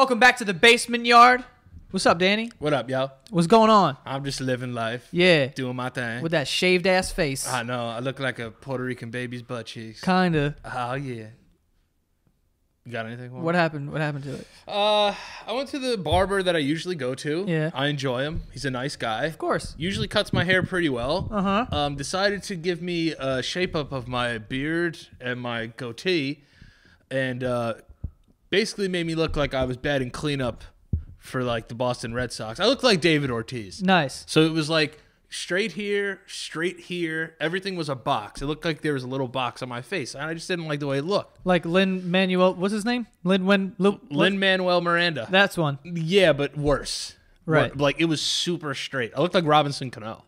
Welcome back to the basement yard. What's up, Danny? What up, y'all? What's going on? I'm just living life, Yeah, doing my thing. with that shaved ass face. I know. I look like a Puerto Rican baby's butt cheeks. Kinda. Oh yeah. You got anything? What happened? What happened to it? Uh, I went to the barber that I usually go to. Yeah. I enjoy him. He's a nice guy. Of course. Usually cuts my hair pretty well. Uh huh. Um, decided to give me a shape up of my beard and my goatee, and uh, basically made me look like I was batting cleanup for like the Boston Red Sox. I looked like David Ortiz. Nice. So it was like straight here, straight here. Everything was a box. It looked like there was a little box on my face. And I just didn't like the way it looked. Like Lin Manuel. What's his name? Lin Wen. Lin Manuel Miranda. That's one. yeah, but worse. Right. Like it was super straight. I looked like Robinson Cano.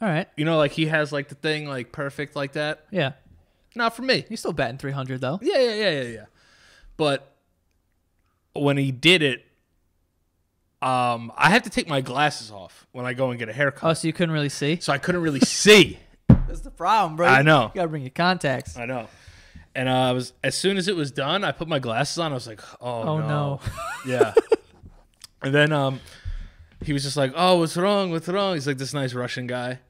All right. You know, like he has like the thing like perfect like that. Yeah. Not for me. He's still batting 300 though. Yeah, yeah, yeah, yeah, yeah. But when he did it, um, I had to take my glasses off when I go and get a haircut. Oh, so you couldn't really see? so I couldn't really see. That's the problem, bro. I know. You gotta bring your contacts. I know. And uh, I was as soon as it was done, I put my glasses on. I was like, "Oh, Oh no, no. yeah." and then um, he was just like, "Oh, what's wrong? What's wrong?" He's like this nice Russian guy.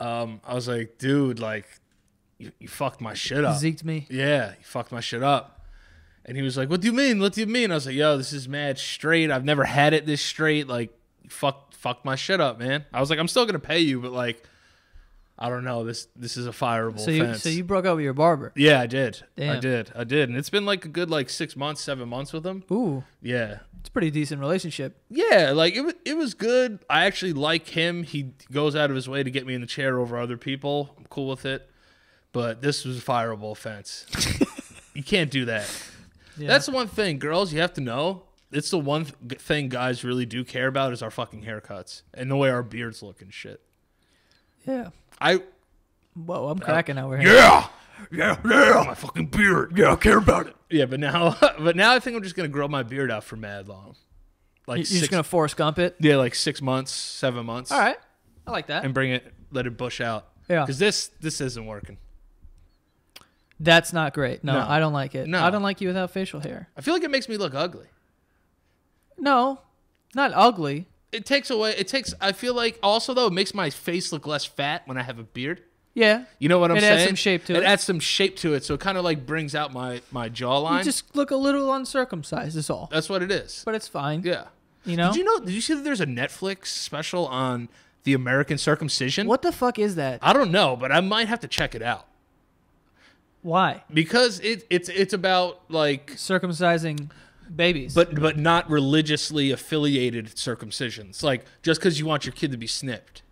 Um, I was like, "Dude, like, you, you fucked my shit up." Zeked me. Yeah, you fucked my shit up. And he was like, "What do you mean? What do you mean?" I was like, "Yo, this is mad straight. I've never had it this straight. Like, fuck, fuck my shit up, man." I was like, "I'm still gonna pay you, but like, I don't know. This this is a fireable So you offense." so you broke up with your barber. yeah, I did. I did. I did. And it's been like a good like six months, seven months with him. Ooh, Yeah. it's a pretty decent relationship. Yeah, like it, wa- it was good. I actually like him. He goes out of his way to get me in the chair over other people. I'm cool with it. But this was a fireable offense. you can't do that. Yeah. That's the one thing, girls, you have to know. It's the one th- thing guys really do care about is our fucking haircuts and the way our beards look and shit. yeah. I Whoa, I'm uh, cracking over here. yeah, yeah, yeah, my fucking beard. Yeah, I care about it. Yeah, but now, but now I think I'm just gonna grow my beard out for mad long, like You're six, just gonna Forrest Gump it. yeah, like six months, seven months. All right, I like that. and bring it, let it bush out. Yeah. because this this isn't working. That's not great. No, No. I don't like it. No. I don't like you without facial hair. I feel like it makes me look ugly. No, not ugly. It takes away. It takes. I feel like also though it makes my face look less fat when I have a beard. Yeah. You know what I'm saying? It saying? adds some shape to it. It adds some shape to it, so it kind of like brings out my my jawline. You just look a little uncircumcised. Is all. That's what it is. But it's fine. yeah. You know. Did you know? Did you see that there's a Netflix special on the American circumcision? what the fuck is that? I don't know, but I might have to check it out Why because it it's it's about like circumcising babies? but but not religiously affiliated circumcisions. Like just because you want your kid to be snipped.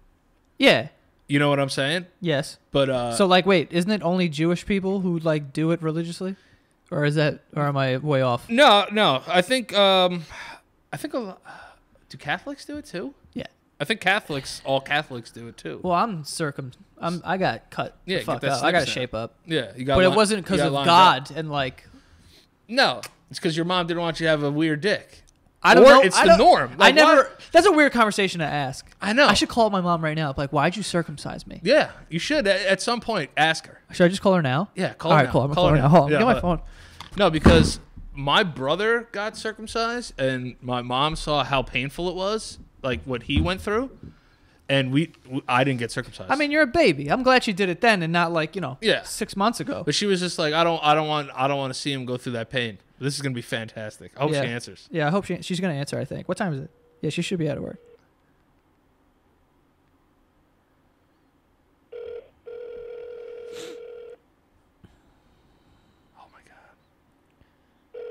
yeah. You know what I'm saying? Yes. But uh, So like, wait, isn't it only Jewish people who like do it religiously, or is that, or am I way off? no, no. I think um, I think a, lo- do Catholics do it too? Yeah. I think Catholics, all Catholics do it too. Well, I'm circum. I'm. I got cut. Yeah, fuck up. I got to shape up. yeah, you got. But it wasn't because of God up. and like No, it's because your mom didn't want you to have a weird dick. I don't Or know. it's I the norm. I never. why- That's a weird conversation to ask. I know. I should call my mom right now. Like, why'd you circumcise me? Yeah, you should at, at some point ask her. Should I just call her now? Yeah, call All her right, now. cool. I'm gonna Call call her her now. now. Hold on. Yeah, Get my but- phone. No, because my brother got circumcised, and my mom saw how painful it was, like what he went through, and we, I didn't get circumcised. I mean, you're a baby. I'm glad you did it then and not like you know, Yeah. six months ago. but she was just like, I don't, I don't want, I don't want to see him go through that pain. This is gonna be fantastic. I hope Yeah. she answers. Yeah, I hope she she's gonna answer. I think. What time is it? Yeah, she should be out of work. Oh my god,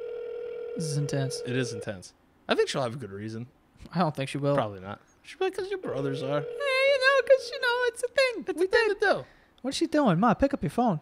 This is intense. it is intense. I think she'll have a good reason. I don't think she will. Probably not. She'll be like, because your brothers are. Eh, you know, because you know it's a thing. It's a thing to do. What is she doing, Ma? Pick up your phone.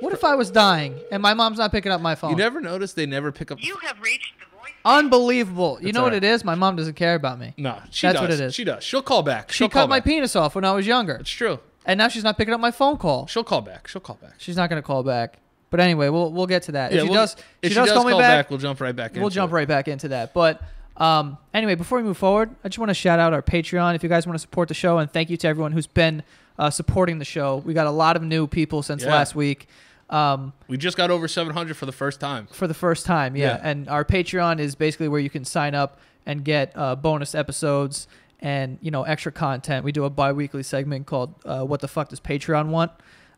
What if I was dying and my mom's not picking up my phone? You never notice they never pick up. You have reached the voice. Unbelievable. You That's know what alright. it is? My mom doesn't care about me. No, she That's does. what it is. She does. She'll call back. She She'll call cut my back. penis off when I was younger, It's true. and now she's not picking up my phone call. She'll call back. She'll call back. She's not gonna call back. But anyway, we'll we'll get to that. Yeah, if she we'll- does, if she does, call me call back. we'll jump right back. In. We'll into jump it. right back into that. But um, anyway, before we move forward, I just want to shout out our Patreon. If you guys want to support the show, and thank you to everyone who's been uh, supporting the show. We got a lot of new people since Yeah. last week. Um, We just got over 700 for the first time. for the first time. Yeah. Yeah. And our Patreon is basically where you can sign up and get uh, bonus episodes and you know extra content. We do a bi-weekly segment called uh, "What the Fuck Does Patreon Want,"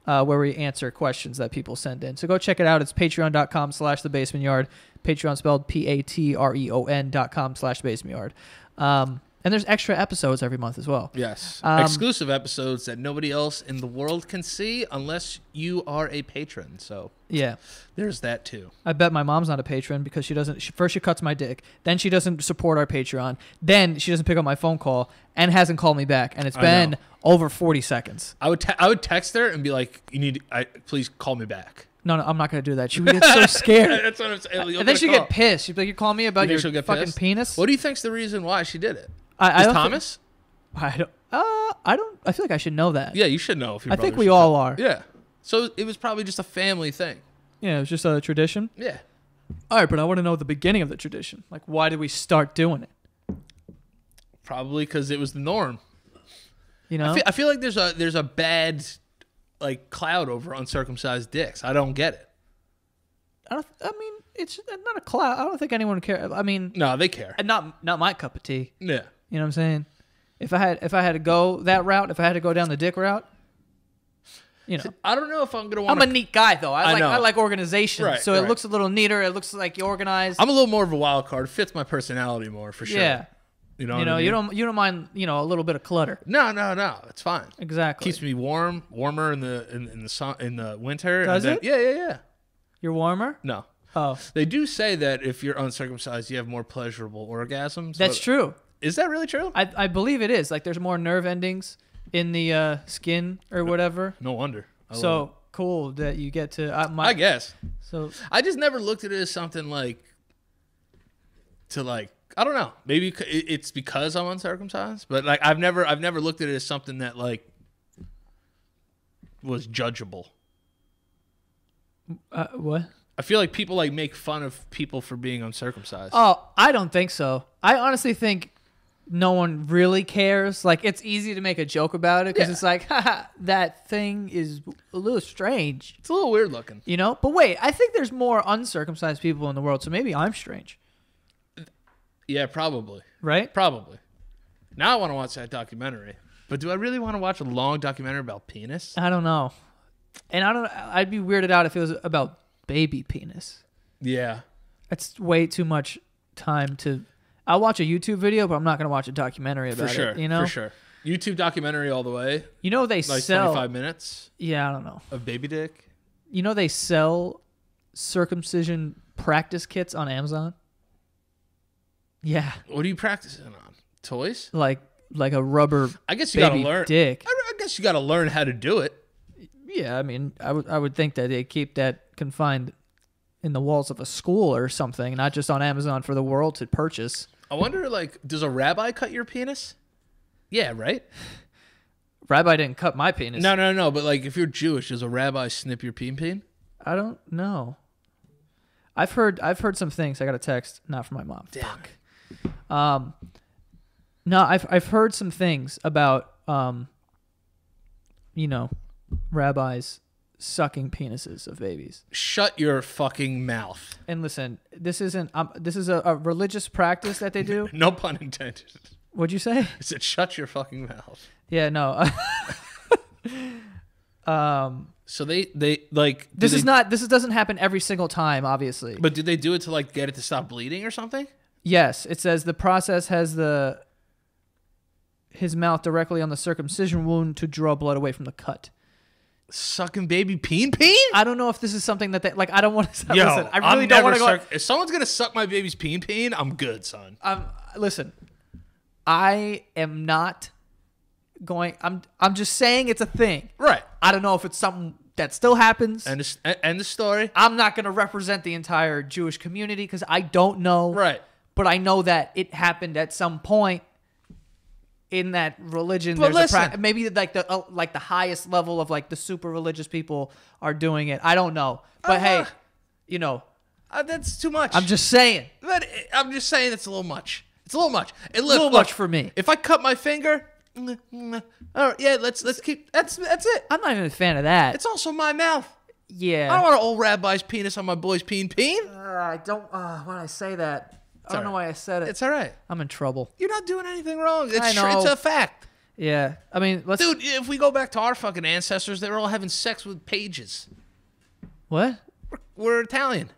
uh, where we answer questions that people send in. So go check it out. It's Patreon.com/slash The Basement Yard. Patreon spelled P-A-T-R-E-O-N dot com slash Basement Yard. Um, and there's extra episodes every month as well. Yes. Um, Exclusive episodes that nobody else in the world can see unless you are a patron. So Yeah. there's that too. I bet my mom's not a patron because she doesn't. She, first, she cuts my dick. Then she doesn't support our Patreon. Then she doesn't pick up my phone call and hasn't called me back. And it's been over forty seconds. I would te- I would text her and be like, "You need, I please call me back." No, no, I'm not gonna do that. She would get so scared, That's what I'm saying. You'll and then get a she call. get pissed. She'd be like, "You call me about You your fucking pissed? penis?" What do you think's the reason why she did it? I, I Is Thomas? I don't. Uh, I don't. I feel like I should know that. yeah, you should know if your I think we all know. are. Yeah. So it was probably just a family thing. Yeah, it was just a tradition. Yeah. All right, but I want to know the beginning of the tradition. Like, why did we start doing it? Probably because it was the norm. You know? I, feel, I feel like there's a there's a bad like cloud over uncircumcised dicks. I don't get it. I don't. I mean, it's not a cloud. I don't think anyone cares. I mean, No, they care. And not not my cup of tea. Yeah. You know what I'm saying? If I had if I had to go that route, if I had to go down the dick route, you know. I don't know if I'm gonna want. I'm a neat guy though. I, I like know. I like organization. Right, so it looks a little neater. It looks like you're organized. I'm a little more of a wild card. It fits my personality more for sure. Yeah. You know. you know, I you don't you don't mind, you know, a little bit of clutter. No, no, no. It's fine. Exactly. Keeps me warm, warmer in the in, in the sun in the winter. Does and it? Yeah, yeah, yeah. you're warmer? No. Oh. They do say that if you're uncircumcised, you have more pleasurable orgasms. That's true. Is that really true? I I believe it is. Like there's more nerve endings in the uh, skin or whatever. no wonder. I So cool that you get to uh, my I guess so I just never looked at it as something like to like I don't know. Maybe it's because I'm uncircumcised, but like I've never I've never looked at it as something that like was judgeable. uh, what? I feel like people like make fun of people for being uncircumcised. Oh, I don't think so. I honestly think no one really cares. Like it's easy to make a joke about it because Yeah. it's like, haha, that thing is a little strange, It's a little weird looking. you know. But wait, I think there's more uncircumcised people in the world, so maybe I'm strange, Yeah, probably. right? Probably. Now I want to watch that documentary. But do I really want to watch a long documentary about penis? I don't know, and I don't. I'd be weirded out if it was about baby penis. Yeah. That's way too much time to. I'll watch a YouTube video, but I'm not gonna watch a documentary For about sure. it. You know, For sure. YouTube documentary all the way. you know they Like sell. 25 minutes Yeah, I don't know. of baby dick. You know they sell circumcision practice kits on Amazon. Yeah, What are you practicing on? Toys? like like a rubber I guess you got to learn. dick. I, I guess you got to learn how to do it. Yeah, I mean, I would I would think that they keep that confined in the walls of a school or something, not just on Amazon for the world to purchase. I wonder, like, does a rabbi cut your penis? Yeah, right? Rabbi didn't cut my penis. No, no, no. But, like, if you're Jewish, does a rabbi snip your peen peen? I don't know. I've heard I've heard some things. I got a text, not from my mom. Damn Fuck. Um, no, I've I've heard some things about um, you know, rabbis sucking penises of babies. Shut your fucking mouth. And listen, this isn't um, this is a, a religious practice that they do. No pun intended. What'd you say? I said, shut your fucking mouth. Yeah, no. um, So they, they like, this is they- not. This is, doesn't happen every single time, obviously. But did they do it to, like, get it to stop bleeding or something? Yes, it says the process has the his mouth directly on the circumcision wound to draw blood away from the cut. Sucking baby peen peen? I don't know if this is something that they like. I don't want to. Yo, listen, I I'm really don't want to go. suck- If someone's gonna suck my baby's peen peen, I'm good, son. Um, listen, I am not going. I'm. I'm just saying it's a thing. Right. I don't know if it's something that still happens. And the, and the story. I'm not going to represent the entire Jewish community because I don't know. Right. But I know that it happened at some point in that religion. But there's a pra- maybe like the uh, like the highest level of like the super religious people are doing it. I don't know. But hey, Uh, you know, Uh, that's too much. I'm just saying. But I'm just saying it's a little much. It's a little much. It A little much for me. If I cut my finger, mm, mm, all right, yeah, let's let's keep. That's that's it. I'm not even a fan of that. It's also my mouth. Yeah. I don't want an old rabbi's penis on my boy's peen peen. Uh, I don't. Uh, why did I say that? I don't know why I said it. It's all right. I'm in trouble. You're not doing anything wrong. It's, I tr- it's a fact. Yeah. I mean, let's. Dude, if we go back to our fucking ancestors, they were all having sex with pages. What? We're, we're Italian.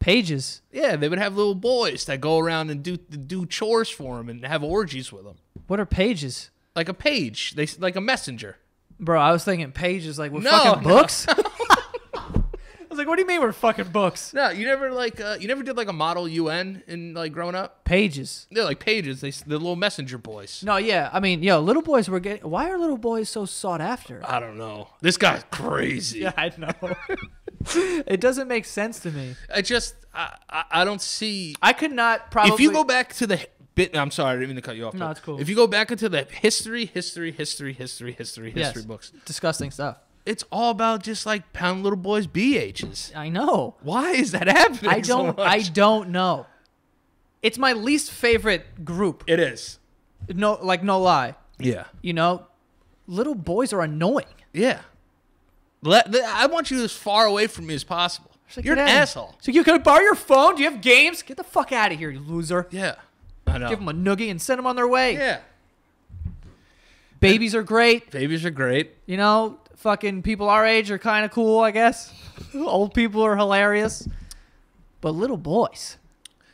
Pages. Yeah, they would have little boys that go around and do do chores for them and have orgies with them, What are pages? like a page, they like a messenger. Bro, I was thinking pages like we're No, fucking books. I was like, what do you mean we're fucking books? No, you never like uh, you never did like a model UN in like growing up. Pages. They're like pages. They the little messenger boys. No, yeah. I mean, yo, little boys were getting. Why are little boys so sought after? I don't know. This guy's crazy. Yeah, I know. it doesn't make sense to me. I just I, I I don't see. I could not probably. if you go back to the bit, I'm sorry, I didn't mean to cut you off. No, it's cool. If you go back into the history, history, history, history, history, Yes. history books, disgusting stuff. It's all about just like pound little boys BHs. I know. Why is that happening? I don't. much? I don't know. It's my least favorite group. It is. No, like no lie. Yeah. You know, little boys are annoying. Yeah. Let, I want you as far away from me as possible. Like, You're an asshole. So you can borrow your phone? Do you have games? Get the fuck out of here, you loser. Yeah. I know. Give them a noogie and send them on their way. yeah. Babies are great. Babies are great. You know, fucking people our age are kind of cool, I guess. Old people are hilarious. But little boys.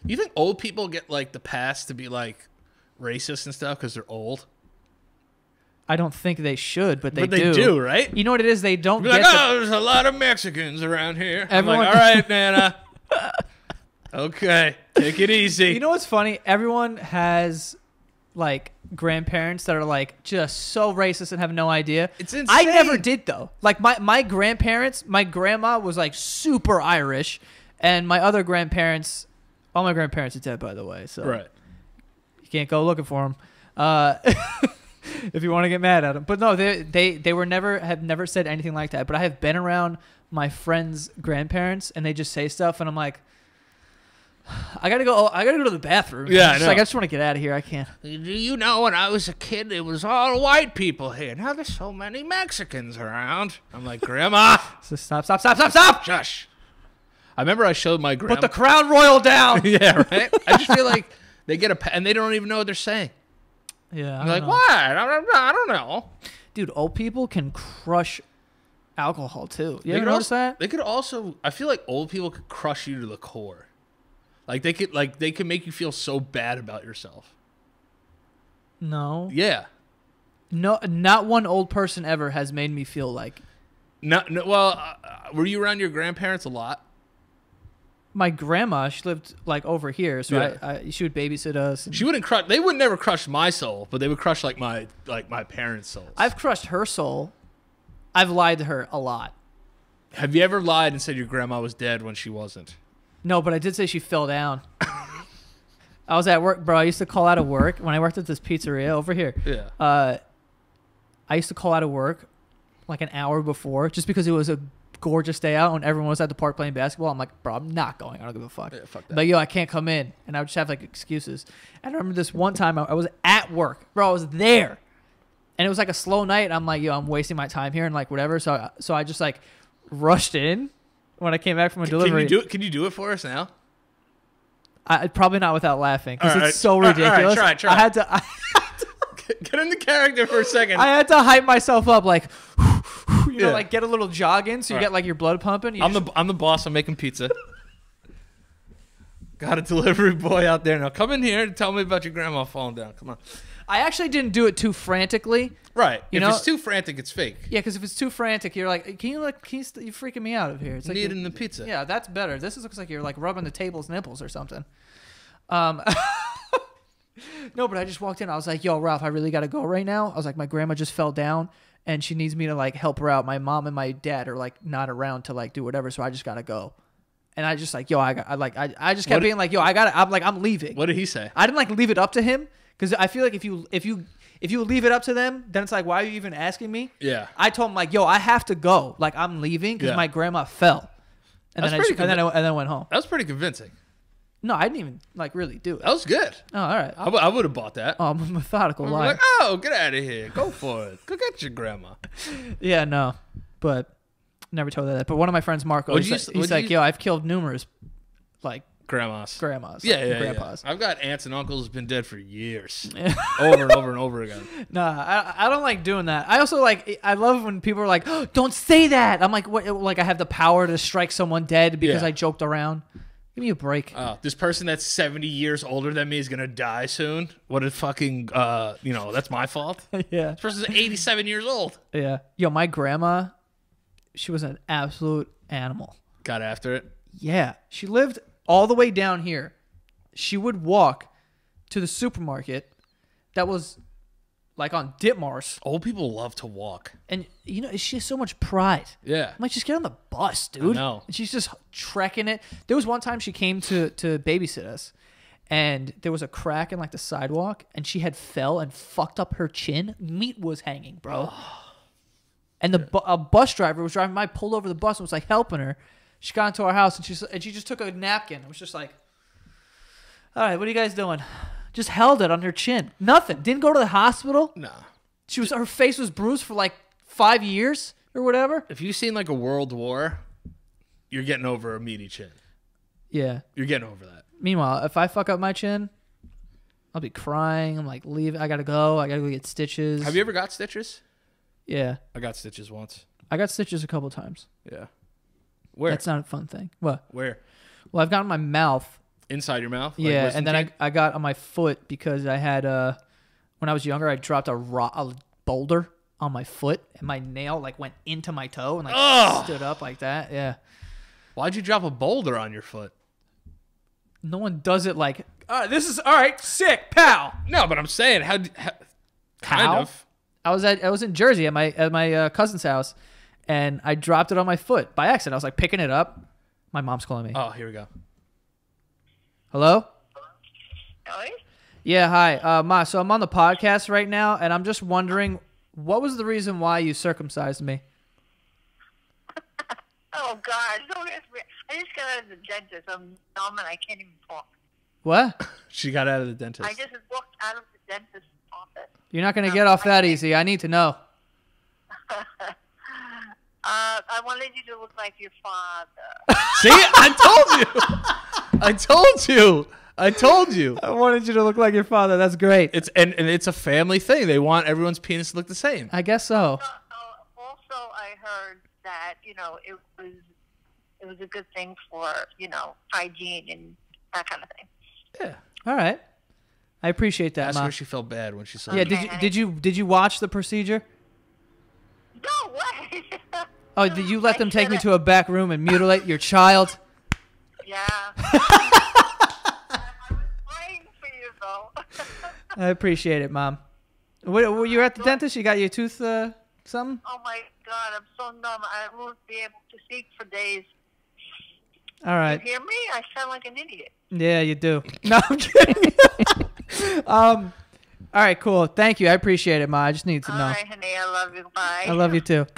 You think old people get like the pass to be like racist and stuff because they're old? I don't think they should, but they, but they do, right? You know what it is? They don't Be get like, the- oh, there's a lot of Mexicans around here. Everyone- I'm like, all right, Nana. okay, take it easy. You know what's funny? Everyone has like grandparents that are like just so racist and have no idea. It's insane. I never did though. Like my my grandparents, my grandma was like super Irish, and my other grandparents, all my grandparents are dead by the way, so right. you can't go looking for them. Uh, if you want to get mad at them, but no, they they they were never have never said anything like that. But I have been around my friends' grandparents, and they just say stuff, and I'm like. I gotta go. Oh, I gotta go to the bathroom. Yeah, I Just know. like I just want to get out of here. I can't. Do you know when I was a kid, it was all white people here. Now there's so many Mexicans around. I'm like, Grandma, So stop! Stop! Stop! Stop! Stop! shush. I remember I showed my grandma. Put the crown royal down. yeah, right. I just feel like they get a pa- and they don't even know what they're saying. yeah. I'm like, know. what? I don't, I don't know. Dude, old people can crush alcohol too. You They ever notice also, that? They could also. I feel like old people could crush you to the core. Like they could, like they could make you feel so bad about yourself. No. Yeah. No. Not one old person ever has made me feel like No. no well, uh, uh, were you around your grandparents a lot? my grandma. She lived like over here, so Yeah. I, I she would babysit us. and- She wouldn't crush. They would never crush my soul, but they would crush like my like my parents' souls. I've crushed her soul. I've lied to her a lot. Have you ever lied and said your grandma was dead when she wasn't? No, but I did say she fell down. I was at work, bro. I used to call out of work when I worked at this pizzeria over here. Yeah. Uh, I used to call out of work like an hour before just because it was a gorgeous day out and everyone was at the park playing basketball. I'm like, bro, I'm not going. I don't give a fuck. Yeah, fuck that. But yo, I can't come in, and I would just have like excuses. And I remember this one time I, I was at work, bro. I was there, and it was like a slow night. I'm like, yo, I'm wasting my time here and like whatever. So so I just like rushed in when I came back from a delivery. Can you do it? Can you do it for us now? I, probably not without laughing because right. it's so All right, all right, ridiculous. try try I had to. I, Get into character for a second. I had to hype myself up, like, you know, Yeah. like get a little jog in, so you All get like your blood pumping. You I'm just- the I'm the boss. I'm making pizza. Got a delivery boy out there now. Come in here and tell me about your grandma falling down. Come on. I actually didn't do it too frantically. Right. You if know- it's too frantic, it's fake. Yeah, because if it's too frantic, you're like, can you like, can you st- you're freaking me out of here. It's like, you're- the pizza. yeah, that's better. This looks like you're like rubbing the table's nipples or something. Um, no, but I just walked in. I was like, yo, Ralph, I really got to go right now. I was like, my grandma just fell down and she needs me to like help her out. My mom and my dad are like not around to like do whatever, so I just got to go. And I just like, yo, I got, I like, I, I just kept What- being like, yo, I got to, I'm like, I'm leaving. What did he say? I didn't like leave it up to him because I feel like if you, if you, if you leave it up to them, then it's like, why are you even asking me? Yeah. I told him like, "Yo, I have to go. Like, I'm leaving because Yeah. my grandma fell." And That's then I just, pretty and then I, and then went home. That was pretty convincing. No, I didn't even like really do it. That was good. Oh, all right. I, w- I would have bought that. Oh, I'm a methodical I'm liar. like, oh, get out of here. Go for it. Go get your grandma. yeah, no, but never told her that. But one of my friends, Marco, What'd he's, you like, he's like, you- yo, I've killed numerous, like Grandmas. grandmas, Yeah, like, yeah, grandpas. yeah. I've got aunts and uncles who've been dead for years, over and over and over again. Nah, I, I don't like doing that. I also like I love when people are like, oh, "Don't say that." I'm like, "What?" Like I have the power to strike someone dead because Yeah. I joked around. Give me a break. Oh, this person that's 70 years older than me is gonna die soon. What a fucking, uh, you know, that's my fault. Yeah. This person's 87 years old. yeah. Yo, my grandma, she was an absolute animal. Got after it. Yeah, she lived all the way down here. She would walk to the supermarket that was like on Ditmars, Old people love to walk. and you know she has so much pride. Yeah. I'm like, just get on the bus, dude. No. And she's just trekking it. There was one time she came to to babysit us, and there was a crack in like the sidewalk, and she had fell and fucked up her chin. Meat was hanging, bro. and the bu- a bus driver was driving by, pulled over the bus, and was like helping her. She got into our house, and she and she just took a napkin. It was just like, all right, what are you guys doing? Just held it on her chin. Nothing. Didn't go to the hospital. Nah. She was her face was bruised for like five years or whatever. If you've seen like a world war, you're getting over a meaty chin. Yeah. You're getting over that. Meanwhile, if I fuck up my chin, I'll be crying. I'm like, leave. I gotta go. I gotta go get stitches. Have you ever got stitches? Yeah, I got stitches once. I got stitches a couple times. Yeah. Where? That's not a fun thing. What? Where? Well, I've got in my mouth. Inside your mouth? Like yeah, and then I. I got on my foot because I had uh when I was younger I dropped a, ro- a boulder on my foot and my nail like went into my toe and like Ugh. stood up like that. Yeah. Why'd you drop a boulder on your foot? No one does it like, right, this is all right, sick, pal. No, but I'm saying how, how kind How? of. I was at I was in Jersey at my at my uh, cousin's house, and I dropped it on my foot by accident. I was like picking it up. My mom's calling me. Oh, here we go. Hello. Ellie? Yeah, hi, uh, Ma. So I'm on the podcast right now, and I'm just wondering, what was the reason why you circumcised me? Oh God! Don't ask me. I just got out of the dentist. I'm numb and I can't even talk. What? She got out of the dentist. I just walked out of the dentist's office. You're not gonna get off that easy. I need to know. Uh, I wanted you to look like your father. See, I told you. I told you. I told you. I wanted you to look like your father. That's great. It's and, and it's a family thing. They want everyone's penis to look the same. I guess so. Uh, uh, also, I heard that you know it was it was a good thing for you know hygiene and that kind of thing. Yeah. All right. I appreciate that, Ask Ma. her if she felt bad when she saw Yeah. it. Did you did you did you watch the procedure? No way. Oh, did you let I them take me to a back room and mutilate your child? Yeah. I was praying for you though. I appreciate it, Mom. Were, were you at the dentist? You got your tooth uh, something? oh my God! I'm so numb. I won't be able to speak for days. All right. You hear me? I sound like an idiot. Yeah, you do. No, I'm kidding. um, all right, cool. Thank you. I appreciate it, Ma. I just need to All know. right, honey. I love you. Bye. I love you too.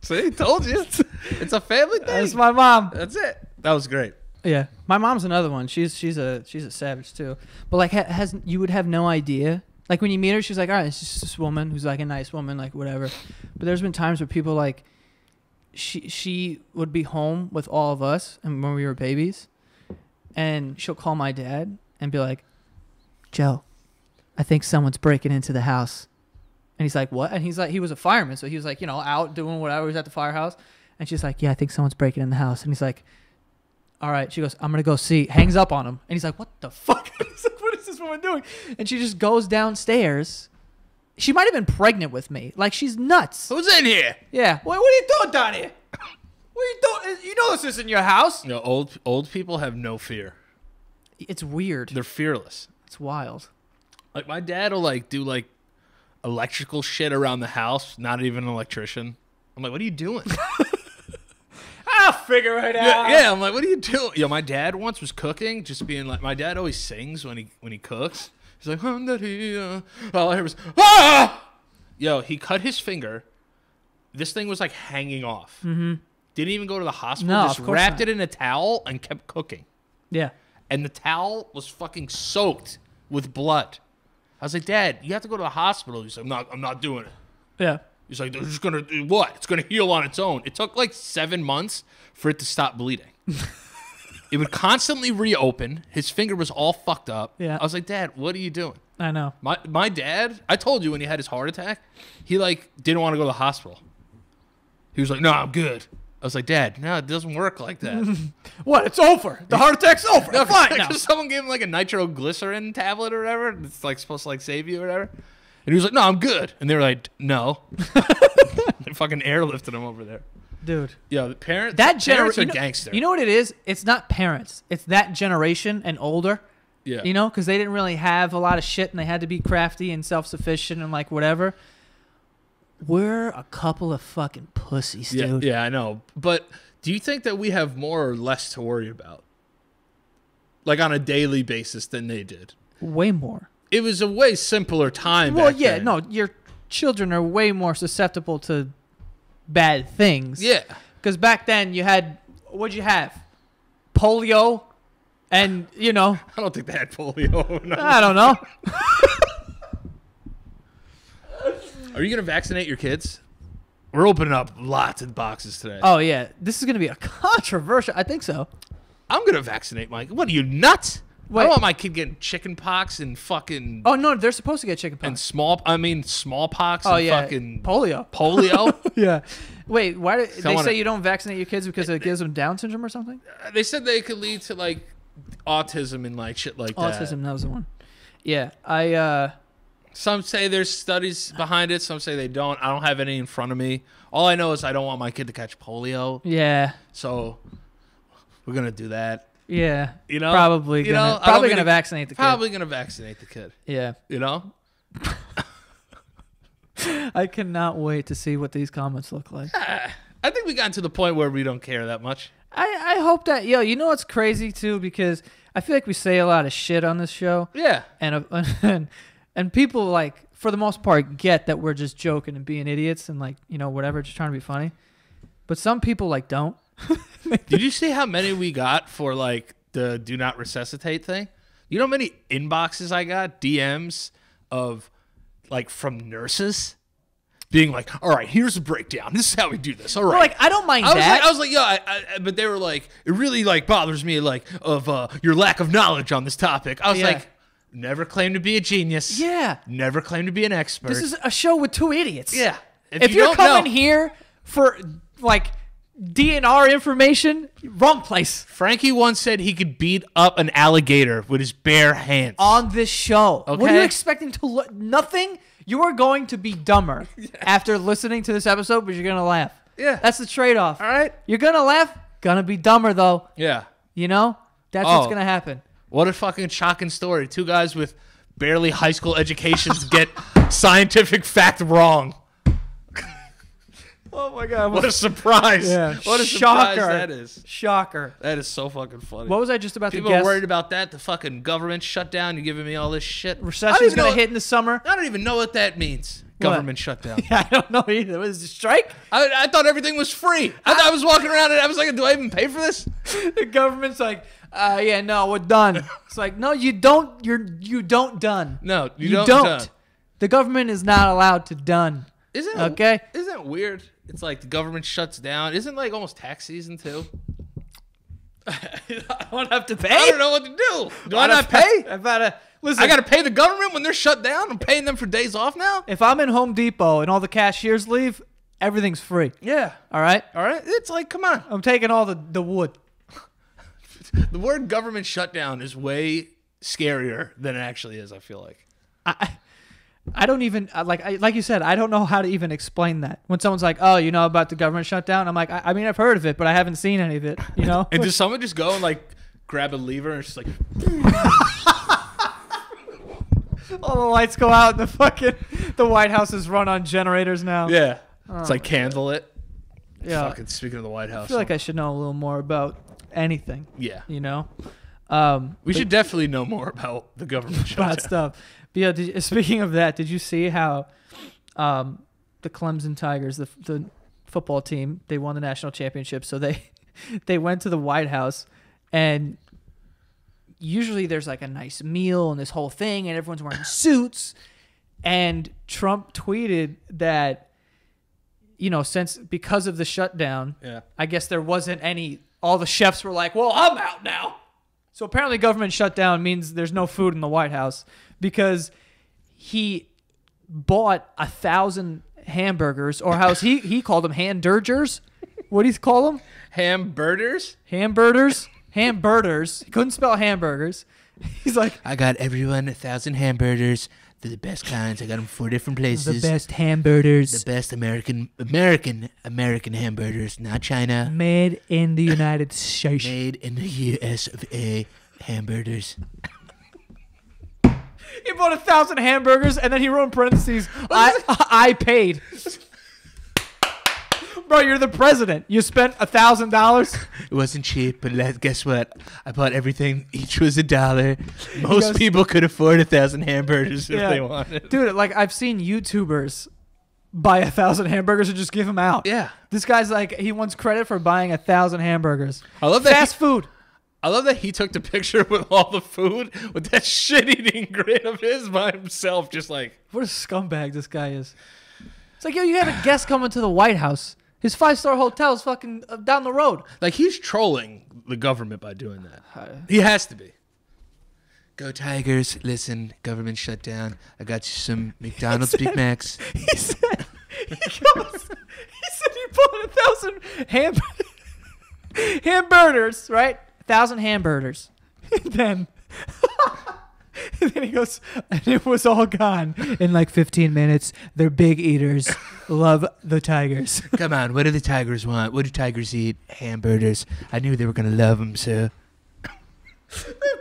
See, told you. It's a family thing. That's my mom. That's it. That was great. Yeah, my mom's another one. She's she's a she's a savage too. But like, ha- has you would have no idea. Like when you meet her, she's like, all right, it's just this woman who's like a nice woman, like whatever. But there's been times where people like, she she would be home with all of us, and when we were babies, and she'll call my dad and be like, Joe, I think someone's breaking into the house. And he's like, what? And he's like, he was a fireman, so he was like, you know, out doing whatever. He was at the firehouse, and she's like, yeah, I think someone's breaking in the house. And he's like, all right. She goes, I'm gonna go see. Hangs up on him, and he's like, what the fuck? he's like, what is this woman doing? And she just goes downstairs. She might have been pregnant with me. Like she's nuts. Who's in here? Yeah. What, what are you doing down here? What are you doing? Uh, you know this isn't your house. You know, old old people have no fear. It's weird. They're fearless. It's wild. Like my dad will like do like electrical shit around the house. Not even an electrician. I'm like, what are you doing? I'll figure it yeah, yeah, I'm like, what are you doing? Yo, my dad once was cooking, just being like, my dad always sings when he when he cooks. He's like, "Hum-da-dee-uh." all I hear was, ah! Yo, he cut his finger. This thing was like hanging off. Mm-hmm. Didn't even go to the hospital. No, just of wrapped not. it in a towel and kept cooking. Yeah. And the towel was fucking soaked with blood. I was like, Dad, you have to go to the hospital. He's like, I'm not, I'm not doing it. Yeah. He's like, they're just gonna do what? It's gonna heal on its own. It took like seven months for it to stop bleeding. it would constantly reopen. His finger was all fucked up. Yeah. I was like, Dad, what are you doing? I know. My my dad, I told you when he had his heart attack, he like didn't want to go to the hospital. He was like, "No, I'm good." I was like, "Dad, no, it doesn't work like that." What? It's over. The heart attack's over. no, fine now. someone gave him like a nitroglycerin tablet or whatever. It's like supposed to like save you or whatever. And he was like, "No, I'm good." And they were like, "No." they fucking airlifted him over there. Dude. Yeah, the parent, That parents generation. You, know- gangster. you know what it is? It's not parents. It's that generation and older. yeah, You know, because they didn't really have a lot of shit and they had to be crafty and self sufficient and like whatever. We're a couple of fucking pussies, yeah, dude. yeah, I know. But do you think that we have more or less to worry about, like on a daily basis, than they did? Way more. It was a way simpler time. Well, yeah, then. no, your children are way more susceptible to bad things. Yeah. Because back then you had, what'd you have? Polio and, you know, I don't think they had polio. No. I don't know. Are you gonna vaccinate your kids? We're opening up lots of boxes today. Oh, yeah. This is going to be a controversial. I think so. I'm gonna vaccinate Mike. What are you nuts? I don't want my kid getting chicken pox and fucking Oh, no, they're supposed to get chicken pox and small. I mean smallpox Oh, and yeah. fucking Polio. polio. Yeah. Wait, why do they Someone- say you don't vaccinate your kids because it gives them Down syndrome or something? they said they could lead to like autism and like shit like that. Autism, that was the one. Yeah, I uh Some say there's studies behind it. Some say they don't. I don't have any in front of me. All I know is I don't want my kid to catch polio. yeah, So we're gonna do that. yeah. You know, probably you gonna know, probably gonna to- vaccinate the kid. Probably gonna vaccinate the kid. kid. Yeah. You know, I cannot wait to see what these comments look like. I think we got to the point where we don't care that much. I, I hope that yo, you know what's crazy too because I feel like we say a lot of shit on this show Yeah, and uh, and and people like for the most part get that we're just joking and being idiots and like you know whatever just trying to be funny, but some people like don't. Did you see how many we got for like the do not resuscitate thing? You know how many inboxes I got, DMs of like from nurses being like, "All right, here's a breakdown. This is how we do this." All right. Well, like I don't mind I was that. like, I was like, yeah, I, I, but they were like, it really like bothers me, like of uh, your lack of knowledge on this topic. I was Yeah. like, never claim to be a genius. yeah, Never claim to be an expert. this is a show with two idiots. yeah. If, you are coming know- here for like DNR information, wrong place. Frankie once said he could beat up an alligator with his bare hands. On this show, Okay. what are you expecting to look? Nothing. You are going to be dumber after listening to this episode, but you're gonna laugh. Yeah. that's the trade-off. All right. You're gonna laugh. Gonna be dumber though. Yeah. You know, that's Oh. what's gonna happen. What a fucking shocking story. Two guys with barely high school educations get scientific fact wrong. Oh my god! What a surprise. Yeah. What a Shocker. surprise that is. shocker! That is so fucking funny. What was I just about People to guess? worried about that. The fucking government shutdown. You're giving me all this shit. I Recession's gonna know- hit in the summer. I don't even know what that means. Government shutdown. Yeah, I don't know either. Was it a strike? I, I thought everything was free. I, thought I was walking around and I was like, do I even pay for this? the government's like, uh, yeah, no, we're done. It's like, no, you don't. You're you don't done. No, you, You, don't. don't. done. The government is not allowed to done. Isn't it, Okay. Isn't that weird? It's like the government shuts down. Isn't like almost tax season too? I don't have to pay. I don't know what to do. Do I not pay? I gotta listen. I gotta pay the government when they're shut down. I'm paying them for days off now. If I'm in Home Depot and all the cashiers leave, everything's free. Yeah. All right. All right. It's like, come on. I'm taking all the the wood. The word government shutdown is way scarier than it actually is. I feel like. I, I don't even uh, like I, like you said. I don't know how to even explain that. When someone's like, "Oh, you know about the government shutdown," I'm like, I, I mean, I've heard of it, but I haven't seen any of it. You know? And does someone just go and like grab a lever and it's just like, all the lights go out. And the fucking the White House is run on generators now. yeah, it's oh, like candle it. yeah. Fucking speaking of the White House, I feel like I should know a little more about anything. yeah, You know, um, we but- should definitely know more about the government shutdown. stuff. But yeah, did speaking of that, did you see how um, the Clemson Tigers, the the football team, they won the national championship? So they they went to the White House, and usually there's like a nice meal and this whole thing, and everyone's wearing suits. And Trump tweeted that you know, since because of the shutdown, Yeah. I guess there wasn't any. All the chefs were like, "Well, I'm out now." So apparently, government shutdown means there's no food in the White House because he bought a thousand hamburgers, or how he he called them hamburgers. What do you call them? Hamburgers? Hamburgers. Hamburgers. He couldn't spell hamburgers. He's like I got everyone a thousand hamburgers. They're the best kinds. I got them four different places. The best hamburgers The best American, American, American hamburgers, not China. made in the United States. Made in the U.S. of A. Hamburgers. He bought a thousand hamburgers and then he wrote in parentheses, I, I paid. Bro, you're the president. You spent a thousand dollars. It wasn't cheap, but let, guess what? I bought everything. Each was a dollar. Most goes- people could afford a thousand hamburgers if they wanted. Dude, like I've seen YouTubers buy a thousand hamburgers and just give them out. Yeah. This guy's like he wants credit for buying a thousand hamburgers. I love that. Fast food. I love that he took the picture with all the food with that shit eating grin of his by himself, just like What a scumbag this guy is. It's like, yo, you had a guest coming to the White House. His five star hotel is fucking uh, down the road. like he's trolling the government by doing that. He has to be. Go Tigers! Listen, government shut down. I got you some McDonald's Big Macs. He said he, goes, he said he bought a thousand ham hamburgers, right? A thousand hamburgers. And then and then he goes, and it was all gone in like 15 minutes. They're big eaters. Love the Tigers. Come on, what do the Tigers want? What do Tigers eat? Hamburgers. I knew they were gonna love them, so.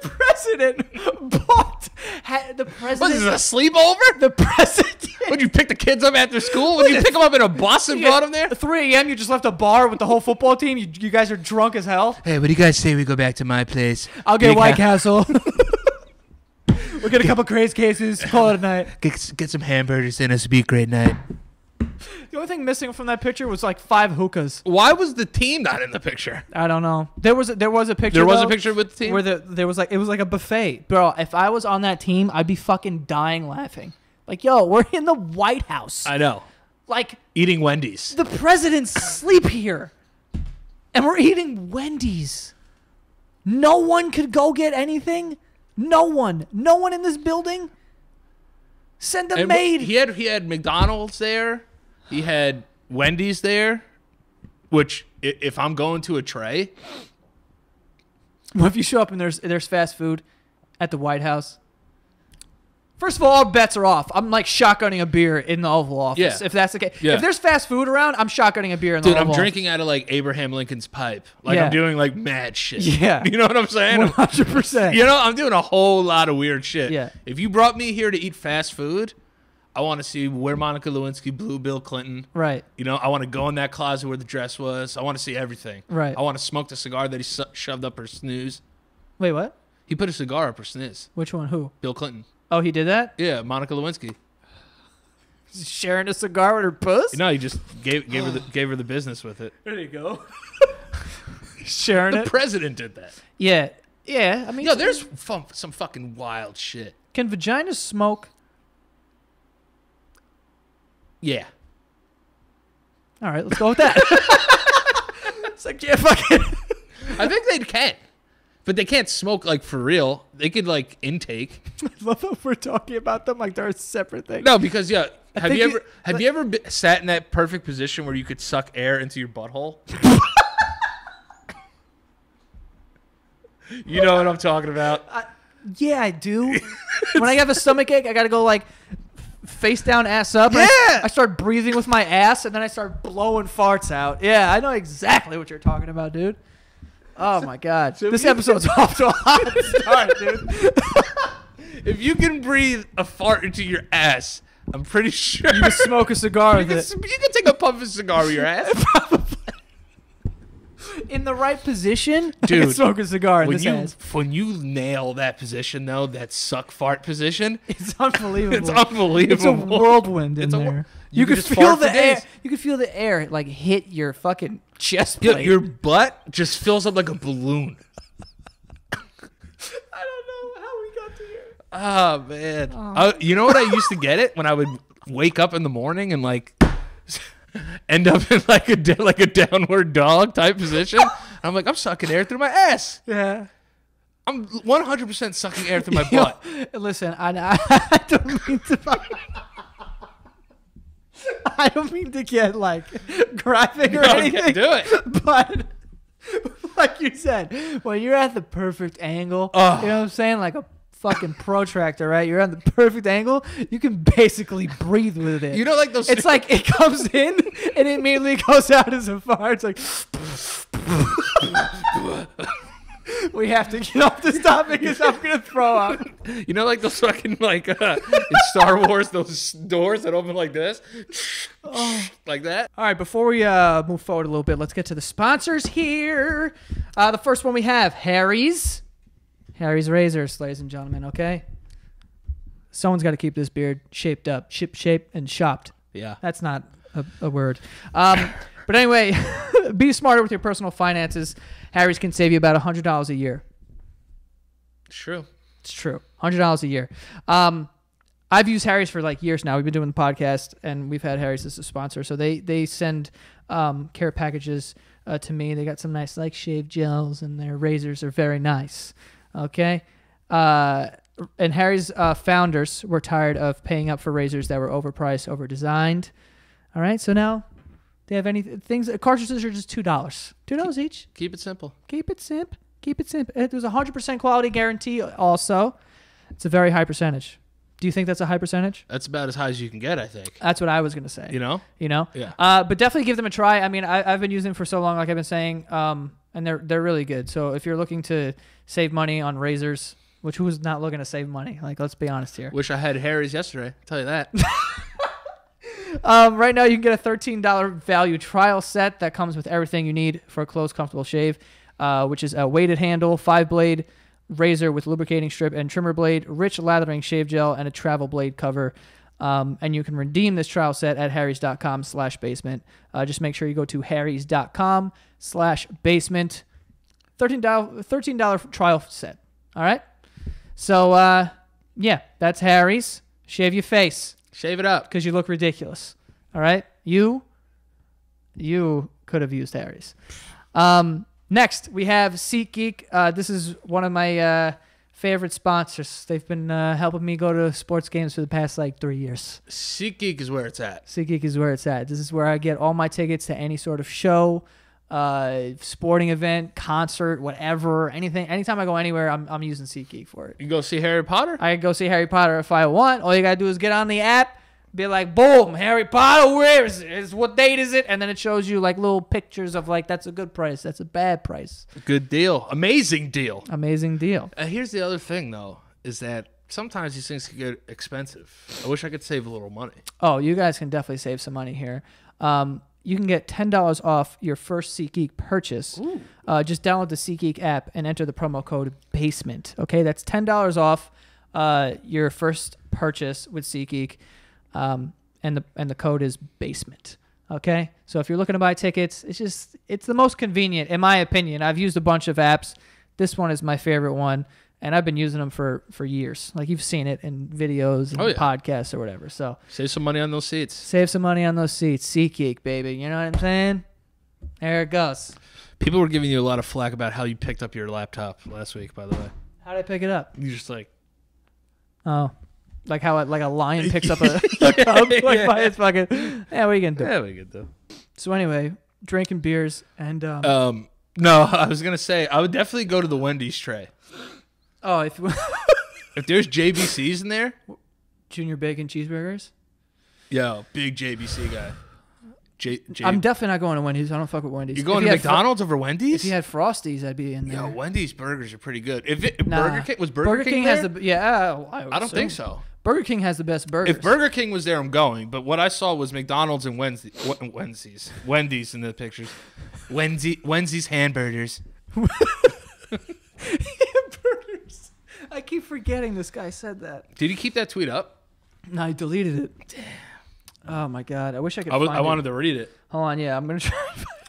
The president bought ha, the president. is this, a sleepover? the president. Would you pick the kids up after school? Would you pick them up in a bus and brought them there? 3 a.m. You just left a bar with the whole football team. You, you guys are drunk as hell. Hey, what do you guys say we go back to my place? I'll get Big White Castle. We'll get a couple crazy cases. Call it a night. Get, get some hamburgers in us. It'll be a great night. The only thing missing from that picture was like five hookahs. Why was the team not in the picture? I don't know. There was a, there was a picture. There was a picture with the team. where the, there was like it was like a buffet, bro. If I was on that team, I'd be fucking dying laughing. Like, yo, we're in the White House. I know. like Eating Wendy's. the presidents sleep here, and we're eating Wendy's. No one could go get anything. No one. No one in this building. Send a And maid. He had he had McDonald's there. He had Wendy's there. Which, if I'm going to a tray, What if you show up and there's there's fast food at the White House? First of all, all bets are off. I'm like shotgunning a beer in the Oval Office. Yeah. If that's the case. Yeah. If there's fast food around, I'm shotgunning a beer in the Oval Office. dude, I'm drinking out of like Abraham Lincoln's pipe. Like Yeah. I'm doing like mad shit. Yeah. you know what I'm saying? 100%. You know, I'm doing a whole lot of weird shit. Yeah. If you brought me here to eat fast food, I want to see where Monica Lewinsky blew Bill Clinton. Right. You know, I want to go in that closet where the dress was. I want to see everything. Right. I want to smoke the cigar that he su- shoved up her snooze. Wait, what? He put a cigar up her snooze. Which one? Who? Bill Clinton. Oh, he did that? Yeah, Monica Lewinsky. Sharing a cigar with her puss? No, he just gave gave her the, gave her the business with it. There you go. Sharing The it? president did that. yeah. Yeah. I mean, No, there's fun, some fucking wild shit. Can vaginas smoke? Yeah. All right, let's go with that. it's like, yeah, fucking. I think they can. But they can't smoke like for real. They could like intake. I love that we're talking about them like they're a separate thing. No, because yeah. Have you ever have you ever sat in that perfect position where you could suck air into your butthole? you know what I'm talking about. Yeah, I do. when I have a stomach ache, I gotta go like face down, ass up. and I- Yeah. I, start breathing with my ass, and then I start blowing farts out. Yeah, I know exactly what you're talking about, dude. Oh my god, this you- episode's off to a hot start, dude. If you can breathe a fart into your ass, I'm pretty sure You can smoke a cigar you with can, it you can take a puff of cigar with your ass. in the right position. I can Dude, smoke a cigar in when this you ass. when you nail that position though, that suck fart position, It's unbelievable. it's unbelievable. It's a whirlwind in It's there. you You, could feel the air. You could feel the air like hit your fucking chest Yeah, plate. your butt just fills up like a balloon. I don't know how we got to here. Oh man, Uh, you know what I used to get it when I would wake up in the morning and like end up in like a like a downward dog type position. I'm like, I'm sucking air through my ass. Yeah. I'm 100% sucking air through my butt. Listen, I, I don't mean to. I don't mean to get like graphic or Okay, anything. do it. But like you said, when you're at the perfect angle, Ugh. you know what I'm saying? Like a fucking protractor, right? You're at the perfect angle. You can basically breathe with it. You know, like those. it's like it comes in and it immediately goes out as a fart. It's like we have to get off this topic because I'm gonna throw up. you know, like those fucking like uh, in Star Wars, those doors that open like this, like that. All right, before we uh, move forward a little bit, let's get to the sponsors here. Uh, the first one we have Harry's. Harry's Razors, ladies and gentlemen, okay? Someone's got to keep this beard shaped up, ship shape, and shopped. Yeah. That's not a, a word. Um, but anyway, be smarter with your personal finances. Harry's can save you about $100 a year. It's true. It's true. Hundred dollars a year. Um, I've used Harry's for like years now. We've been doing the podcast, and we've had Harry's as a sponsor. So they they send um, care packages uh, to me. They got some nice like shave gels, and their razors are very nice. Okay. Uh, and Harry's uh, founders were tired of paying up for razors that were overpriced, overdesigned. All right. So now they have any things. Cartridges are just two dollars. Two dollars each. Keep it simple. Keep it simp. Keep it simp. There's a hundred percent quality guarantee. Also, it's a very high percentage. Do you think that's a high percentage? That's about as high as you can get, I think. That's what I was gonna say. You know? You know. Yeah. Uh, but definitely give them a try. I mean, I, I've been using them for so long, like I've been saying, um, and they're they're really good. So if you're looking to save money on razors, which who's not looking to save money? Like, let's be honest here. Wish I had Harry's yesterday. I'll tell you that. Um, right now, you can get a $13 value trial set that comes with everything you need for a close, comfortable shave, uh, which is a weighted handle, five blade razor with lubricating strip and trimmer blade, rich lathering shave gel, and a travel blade cover. Um, and you can redeem this trial set at harrys.com slash basement. Uh, just make sure you go to harrys.com slash basement. $13, $13 trial set. All right? So, uh, yeah, that's Harry's. Shave your face Shave it up. because you look ridiculous. All right, you, you could have used Harry's. Um, next we have SeatGeek. Uh, this is one of my uh, favorite sponsors. They've been uh, helping me go to sports games for the past like three years. SeatGeek is where it's at. SeatGeek is where it's at. This is where I get all my tickets to any sort of show, uh, sporting event, concert, whatever, anything. Anytime I go anywhere, I'm, I'm using SeatGeek for it. You can go see Harry Potter. I can go see Harry Potter if I want. All you gotta do is get on the app, be like, boom, Harry Potter, where is it? Is what date is it? And then it shows you like little pictures of like that's a good price, that's a bad price. Good deal. Amazing deal. Amazing deal. Uh, here's the other thing, though, is that sometimes these things can get expensive. I wish I could save a little money. Oh, you guys can definitely save some money here. Um, you can get ten dollars off your first SeatGeek purchase. Uh, just download the SeatGeek app and enter the promo code Basement. Okay, that's ten dollars off uh, your first purchase with SeatGeek, um, and the and the code is Basement. Okay, so if you're looking to buy tickets, it's just it's the most convenient, in my opinion. I've used a bunch of apps. This one is my favorite one, and I've been using them for for years. Like you've seen it in videos and Oh, yeah. podcasts or whatever. So Save some money on those seats. Save some money on those seats. SeatGeek, baby. You know what I'm saying? There it goes. People were giving you a lot of flack about how you picked up your laptop last week, by the way. How did I pick it up? You're just like, Oh, like how a, like a lion picks up a, a cub like by its fucking. Yeah, what are you gonna do? yeah, we good though. So anyway, drinking beers and um, Um, no, I was gonna say I would definitely go to the Wendy's tray. oh, if If there's JBCs in there, junior bacon cheeseburgers. yo, big JBC guy. J, J- I'm definitely not going to Wendy's. I don't fuck with Wendy's. you If going to had Fro- McDonald's over Wendy's? if you had Frosties, I'd be in there. yo, Wendy's burgers are pretty good. If it, Nah. Burger King was Burger, King, has there? the yeah. I, I don't assume. think so. Burger King has the best burgers. If Burger King was there, I'm going. But what I saw was McDonald's and Wednesday, Wed- Wednesdays, Wendy's in the pictures. Wednesday, Wednesday's hamburgers. burgers. I keep forgetting this guy said that. Did you keep that tweet up? No, I deleted it. Damn. Oh my god! I wish I could. I, was, find I it. wanted to read it, Hold on, yeah, I'm gonna try.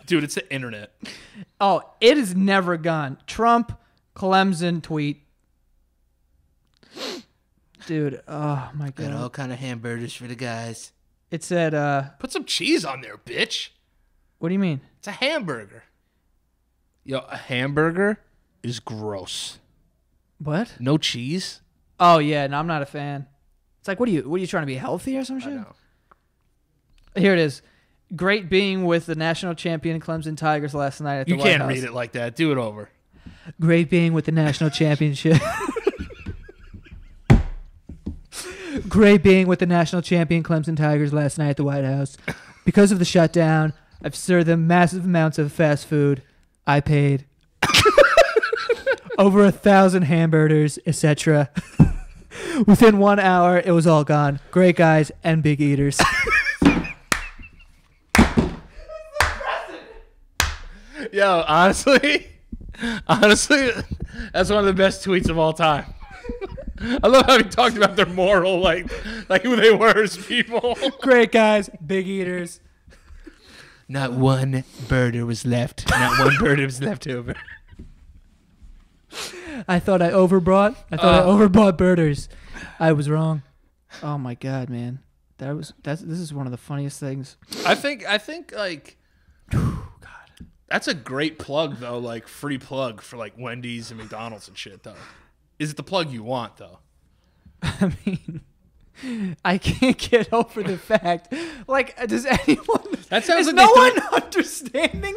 dude. It's the internet. oh, it is never gone. Trump, Clemson tweet. Dude, oh my god. Got all kind of hamburgers for the guys. It said, uh, Put some cheese on there, bitch. what do you mean? It's a hamburger. Yo, a hamburger is gross. What? No cheese. Oh yeah, no, I'm not a fan. It's like, what are you? What are you trying to be healthy or some I shit? know. Here it is. Great being with the national champion Clemson Tigers last night at the You White can't read it like that. Do it over. Great being with the national championship. Great being with the national champion Clemson Tigers last night at the White House. Because of the shutdown, I've served them massive amounts of fast food. I paid over a thousand hamburgers, etc. Within one hour, it was all gone. Great guys and big eaters. Yo, honestly, honestly, that's one of the best tweets of all time. I love how he talked about their moral, like, like who they were as people. Great guys, big eaters. Not one birder was left. Not one birder was left over. I thought I overbought. I thought Uh. I overbought birders. I was wrong. Oh my god, man. That was that's this is one of the funniest things. I think, I think, like, God. that's a great plug though. Like free plug for like Wendy's and McDonald's and shit though. Is it the plug you want though? I mean, I can't get over the fact. Like, uh, does anyone? That sounds is like no one understanding.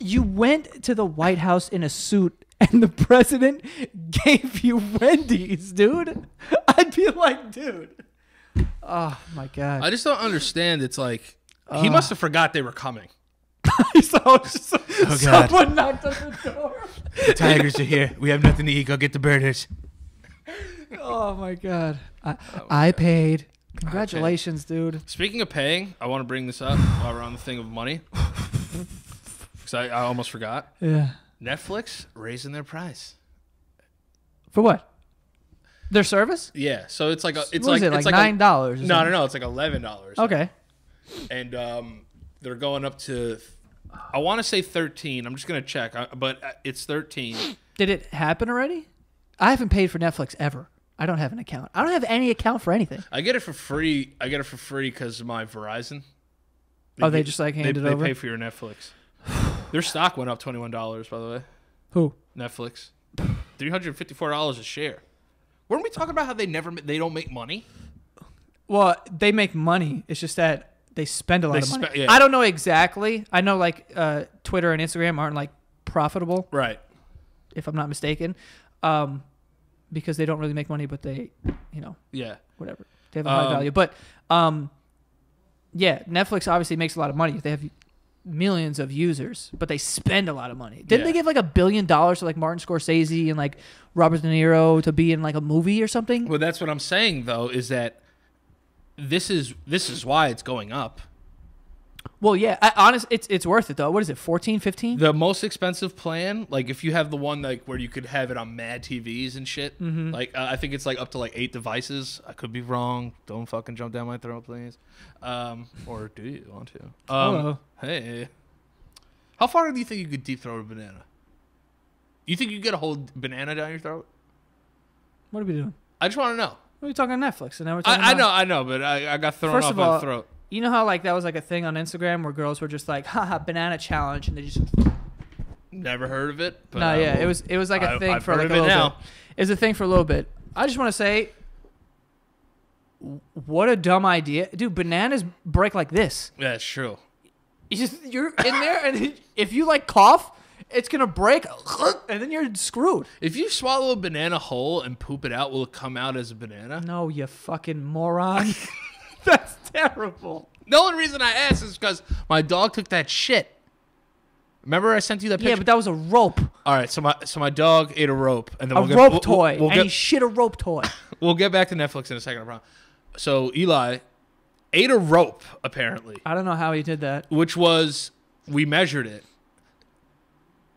You went to the White House in a suit, and the president gave you Wendy's, dude. I'd be like, dude. Oh my god. I just don't understand. It's like he must have forgot they were coming. so it's just, Oh, God. someone knocked on the door. The tigers are here. We have nothing to eat. Go get the birders. Oh my god. I, I paid. Congratulations, dude. Speaking of paying, I want to bring this up while we're on the thing of money. Because I, I almost forgot. Yeah. Netflix raising their price. For what? Their service? Yeah, so it's like a, it's like it, it's like like nine dollars? no, no, no, it's like eleven dollars. Okay. and um, they're going up to, I want to say thirteen. I'm just gonna check, uh, but uh, it's thirteen. Did it happen already? I haven't paid for Netflix ever. I don't have an account. I don't have any account for anything. I get it for free. I get it for free because of my Verizon. Oh, they just, like, they, hand it they pay for your Netflix. Their stock went up twenty one dollars, by the way. Who? Netflix, three hundred fifty four dollars a share. Weren't we talking about how they never they don't make money? Well, they make money. It's just that they spend a lot They of money. spe- yeah. I don't know exactly. I know like uh, Twitter and Instagram aren't like profitable, Right. if I'm not mistaken, um, because they don't really make money, but they, you know, Yeah. whatever. They have a high Um, value. But um, yeah, Netflix obviously makes a lot of money. They have millions of users, but they spend a lot of money. Didn't Yeah. they give like a billion dollars to like Martin Scorsese and like Robert De Niro to be in like a movie or something? Well, that's what I'm saying though is that this is this is why it's going up. Well, yeah, I, honest, it's it's worth it though. What is it, 14, 15? The most expensive plan, like if you have the one like where you could have it on Mad TVs and shit, Mm-hmm. like uh, I think it's like up to like eight devices. I could be wrong. Don't fucking jump down my throat, please. Um, or do you want to? Um, Hello. Hey, how far do you think you could deep throat a banana? You think you could get a whole banana down your throat? What are we doing? I just want to know. We talking Netflix? And now we're talking I, I know, I know, but I, I got thrown First off of my all, throat. You know how like that was like a thing on Instagram where girls were just like, haha, banana challenge, and they just Never heard of it. But no, I yeah, will- it was it was like a I- thing I've for like a it little now. bit. It was a thing for a little bit. I just want to say, what a dumb idea, dude. Bananas break like this. Yeah, it's true. You just you're in there, and if you like cough, it's gonna break, and then you're screwed. If you swallow a banana whole and poop it out, will it come out as a banana? No, you fucking moron. That's terrible. The only reason I asked is because my dog took that shit. Remember I sent you that picture? Yeah, but that was a rope, All right, so my so my dog ate a rope, and then a we'll get, rope we'll- toy, We'll, we'll and he shit a rope toy. we'll get back to Netflix in a second. I promise. So Eli ate a rope apparently, I don't know how he did that. which was we measured it.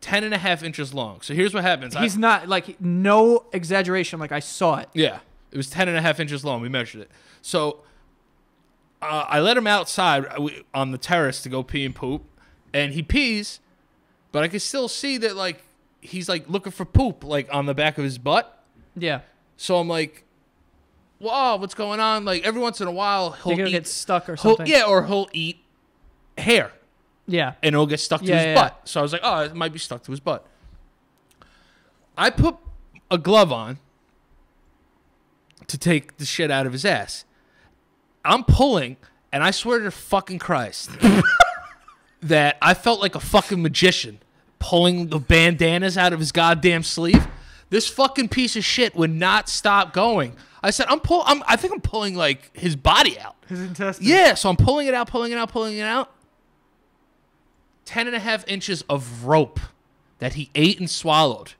10 and a half inches long. So here's what happens. I- He's not like no exaggeration. Like I saw it. Yeah, it was 10 and a half inches long. We measured it. So uh, I let him outside uh, on the terrace to go pee and poop, and he pees, but I can still see that like he's like looking for poop like on the back of his butt. Yeah. So I'm like, Whoa, what's going on? Like every once in a while, he'll eat, get stuck or something. yeah, or he'll eat hair Yeah. and it'll get stuck to Yeah, his yeah, butt. So I was like, oh, it might be stuck to his butt. I put a glove on to take the shit out of his ass. I'm pulling, and I swear to fucking Christ that I felt like a fucking magician pulling the bandanas out of his goddamn sleeve. This fucking piece of shit would not stop going. I said, I'm pull. I'm, I think I'm pulling like his body out. His intestines. Yeah, so I'm pulling it out, pulling it out, pulling it out. Ten and a half inches of rope that he ate and swallowed.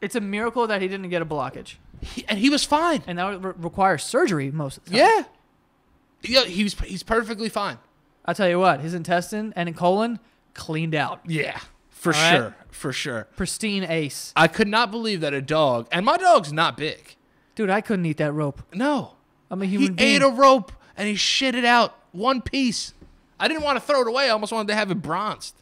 It's a miracle that he didn't get a blockage, He, and he was fine. and that would re- require surgery most of the time. Yeah. Yeah, he was he's perfectly fine. I'll tell you what, his intestine and colon cleaned out, Yeah. For All right. sure. For sure. pristine ace. I could not believe that a dog, and my dog's not big. Dude, I couldn't eat that rope. No. I'm a He human being. ate a rope and he shit it out one piece. I didn't want to throw it away. I almost wanted to have it bronzed.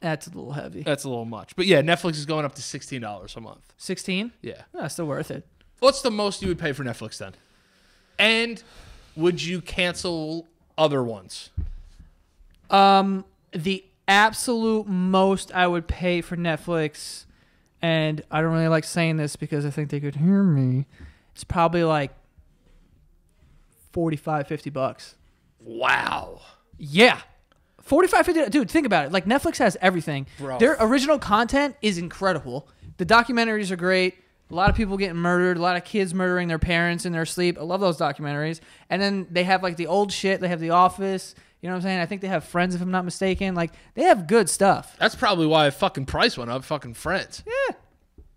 That's a little heavy. That's a little much. But yeah, Netflix is going up to $16 a month. 16? Yeah. That's still worth it. What's the most you would pay for Netflix then? And would you cancel other ones? Um, the absolute most I would pay for Netflix, and I don't really like saying this because I think they could hear me. It's probably like 45, 50 bucks. Wow. Yeah. 45, 50. Dude, think about it. Like, Netflix has everything. Bro. Their original content is incredible. The documentaries are great. A lot of people getting murdered. A lot of kids murdering their parents in their sleep. I love those documentaries. And then they have, like, the old shit. They have The Office. You know what I'm saying? I think they have Friends, if I'm not mistaken. Like, they have good stuff. That's probably why fucking price went up. Fucking Friends. Yeah.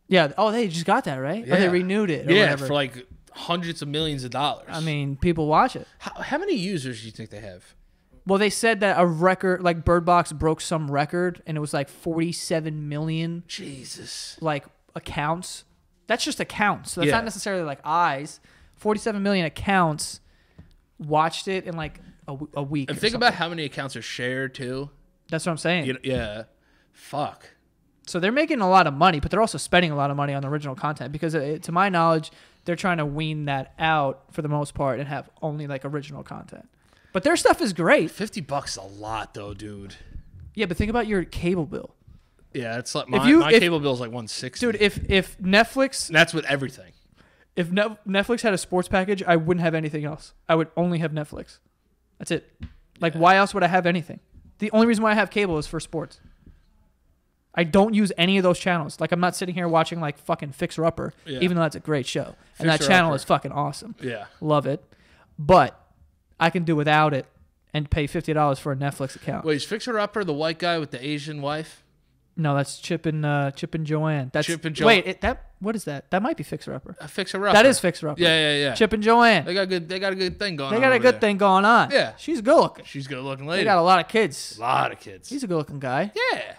Yeah. Oh, they just got that, right? Or they renewed it. Or yeah, whatever. for like hundreds of millions of dollars. I mean, people watch it. how, how many users do you think they have? Well, they said that a record, like Bird Box broke some record, and it was like 47 million Jesus. like accounts. That's just accounts. So that's Yeah. not necessarily like eyes. 47 million accounts watched it in like a week. And think something. about how many accounts are shared too. That's what I'm saying. You know, yeah. Fuck. So they're making a lot of money, but they're also spending a lot of money on the original content because, uh, to my knowledge, they're trying to wean that out for the most part and have only like original content. But their stuff is great. 50 bucks a lot though, dude. Yeah, but think about your cable bill, Yeah, it's like my, you- my if- cable bill is like 160. dude. If if Netflix and that's with everything. if Netflix had a sports package, I wouldn't have anything else. I would only have Netflix. That's it. Like, why else would I have anything? The only reason why I have cable is for sports. I don't use any of those channels. Like, I'm not sitting here watching like fucking Fixer Upper, Yeah. even though that's a great show, and that channel Upper. is fucking awesome. Yeah. Love it, but I can do without it and pay fifty dollars for a Netflix account. Wait, is Fixer Upper the white guy with the Asian wife? No, that's Chip and uh, Chip and Joanne. That's Chip and Jo- Wait, it, that what is that? That might be Fixer Upper. A Fixer Upper. That is Fixer Upper. Yeah, yeah, yeah. Chip and Joanne. They got good. They got a good thing going. They on got a good there. thing going on. Yeah. She's good looking. She's good looking lady. They got a lot of kids. a lot of kids. He's a good looking guy. yeah.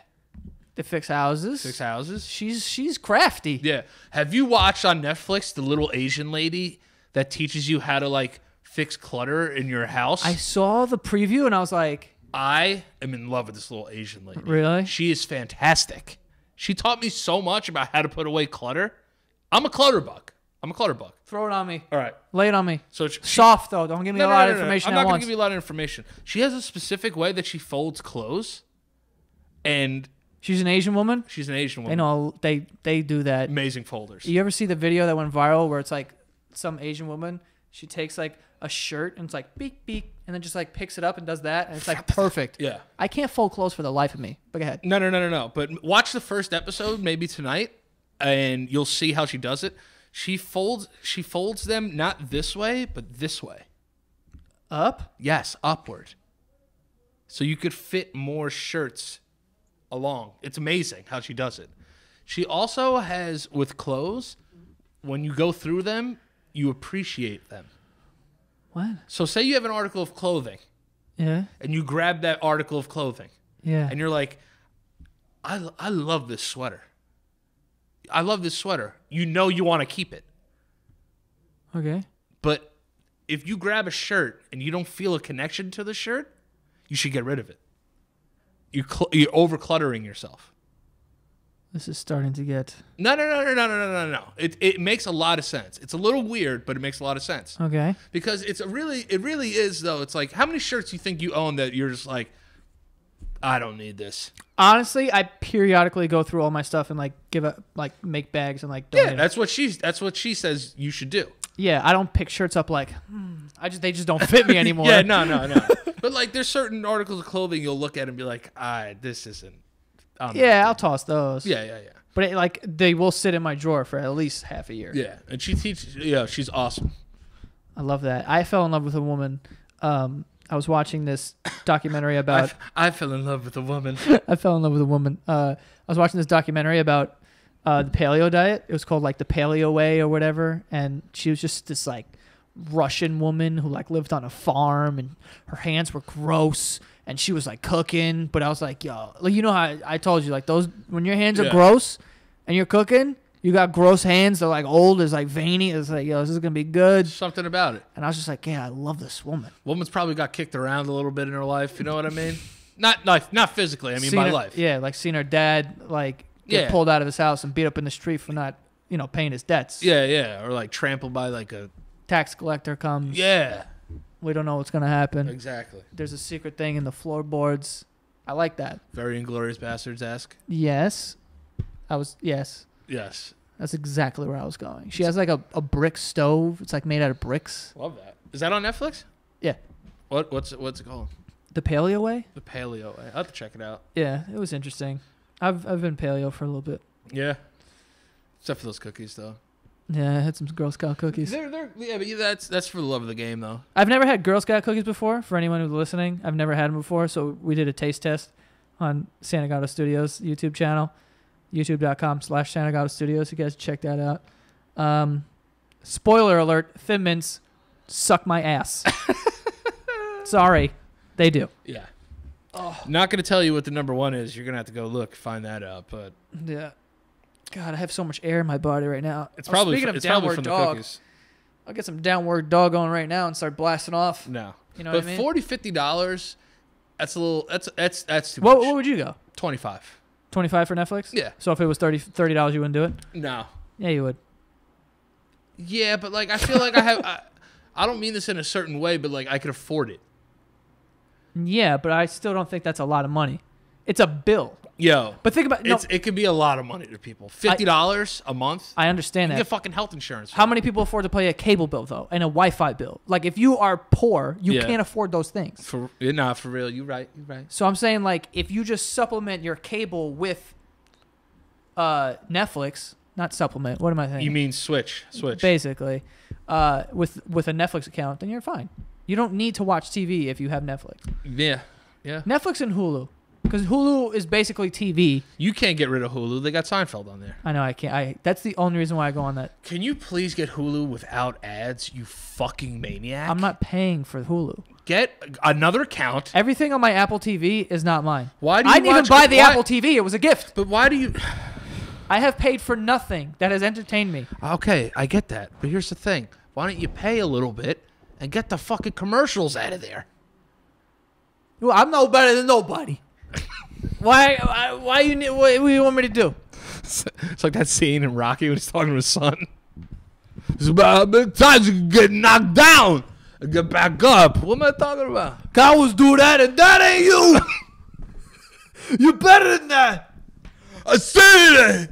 They fix houses. Fix houses. She's she's crafty. Yeah. Have you watched on Netflix the little Asian lady that teaches you how to like fix clutter in your house? I saw the preview and I was like, I am in love with this little Asian lady. Really? She is fantastic. She taught me so much about how to put away clutter. I'm a clutter bug. I'm a clutter bug. throw it on me. All right. Lay it on me. So she, Soft though. Don't give me No, a no, lot no, of information I'm not going to give you a lot of information. She has a specific way that she folds clothes, and She's an Asian woman. she's an Asian They woman. know they they do that. Amazing folders. You ever see the video that went viral where it's like some Asian woman, she takes like a shirt and it's like beak beak and then just like picks it up and does that and it's like perfect. Yeah. I can't fold clothes for the life of me. But go ahead. No, no, no, no, no. But watch the first episode maybe tonight, and you'll see how she does it. She folds. She folds them not this way, but this way. Up? Yes, upward. So you could fit more shirts along. It's amazing how she does it. She also has with clothes, when you go through them, you appreciate them. What? So say you have an article of clothing Yeah. and you grab that article of clothing Yeah. and you're like, I, I love this sweater. I love this sweater. You know you want to keep it. okay. But if you grab a shirt and you don't feel a connection to the shirt, you should get rid of it. You're, cl- you're over cluttering yourself. This is starting to get No, no, no, no, no, no, no, no, no. It it makes a lot of sense. It's a little weird, but it makes a lot of sense okay. because it's a really, it really is though. It's like how many shirts you think you own that you're just like, I don't need this. Honestly, I periodically go through all my stuff and like give it like make bags and like donate. Yeah, that's what she's. That's what she says you should do. yeah. I don't pick shirts up like hmm, I just they just don't fit me anymore. Yeah, no, no, no. But like, there's certain articles of clothing you'll look at and be like, ah, this isn't. I'm not Yeah, I'll toss those. Yeah, yeah, yeah. But it, like they will sit in my drawer for at least half a year. Yeah, and she teaches. Yeah, she's awesome. I love that. I fell in love with a woman. Um, I was watching this documentary about. f- I fell in love with a woman. I fell in love with a woman. Uh, I was watching this documentary about uh, the paleo diet. It was called like the paleo way or whatever, and she was just this like Russian woman who like lived on a farm, and her hands were gross, and she was like cooking. But I was like, yo, like you know how I, I told you like those when your hands are Yeah. gross and you're cooking. You got gross hands. They're like old. It's like veiny. It's like, yo, this is gonna be good. Something about it. And I was just like, yeah, I love this woman. Woman's probably got kicked around a little bit in her life. You know what I mean? Not like not physically. I mean Seen by her- life. Yeah, like seeing her dad like get Yeah. pulled out of his house and beat up in the street for not, you know, paying his debts. Yeah, yeah. Or like trampled by like a. Tax collector comes. Yeah. We don't know what's gonna happen. Exactly. There's a secret thing in the floorboards. I like that. Very Inglourious Basterds esque. Yes. I was yes. Yes. That's exactly where I was going. She has like a, a brick stove. It's like made out of bricks. Love that. Is that on Netflix? Yeah. What what's it what's it called? The paleo way? The Paleo. Way. I'll have to check it out. Yeah, it was interesting. I've I've been paleo for a little bit. Yeah. Except for those cookies though. Yeah, I had some Girl Scout cookies. They're, they're, yeah, but that's that's for the love of the game though. I've never had Girl Scout cookies before. For anyone who's listening, I've never had them before. So we did a taste test on Santagato Studios YouTube channel, youtube.com slash Santagato Studios. You guys check that out. Um, spoiler alert: Thin Mints suck my ass. Sorry, they do. Yeah. Not gonna tell you what the number one is. You're gonna have to go look, find that out. But Yeah. God, I have so much air in my body right now. it's Oh, probably speaking of it's downward from dog. cookies. I'll get some downward dog on right now and start blasting off. No, You know but what I mean? 40 50 dollars. That's a little. That's that's that's too What, much. what would you go? Twenty five. Twenty five for Netflix? Yeah. So if it was 30 dollars, you wouldn't do it? No. Yeah, you would. Yeah, but like I feel like I have. I, I don't mean this in a certain way, but like I could afford it. Yeah, but I still don't think that's a lot of money. It's a bill. Yo, But think about no. it could be a lot of money to people. Fifty dollars a month. I understand can that. get fucking health insurance. How many people afford to pay a cable bill though, and a Wi-Fi bill? Like if you are poor, you Yeah. can't afford those things. For nah, for real. You right. You right. So I'm saying like if you just supplement your cable with uh Netflix, not supplement. What am I saying? You mean switch? Switch. basically uh with with a Netflix account, then you're fine. You don't need to watch TV if you have Netflix. Yeah. Yeah. Netflix and Hulu, because Hulu is basically TV. You can't get rid of Hulu. They got Seinfeld on there. I know I can't. I that's the only reason why I go on that. Can you please get Hulu without ads? You fucking maniac. I'm not paying for Hulu. Get another account. Everything on my Apple TV is not mine. Why do you I didn't even buy the why- Apple TV. It was a gift. But why do you? I have paid for nothing that has entertained me. Okay, I get that. But here's the thing. Why don't you pay a little bit and get the fucking commercials out of there? Well, I'm no better than nobody. Why? Why, you need? What, what do you want me to do? It's like that scene in Rocky when he's talking to his son. It's about how many times you can get knocked down and get back up. What am I talking about? Cowards do that, and that ain't you. You're better than that. I see it.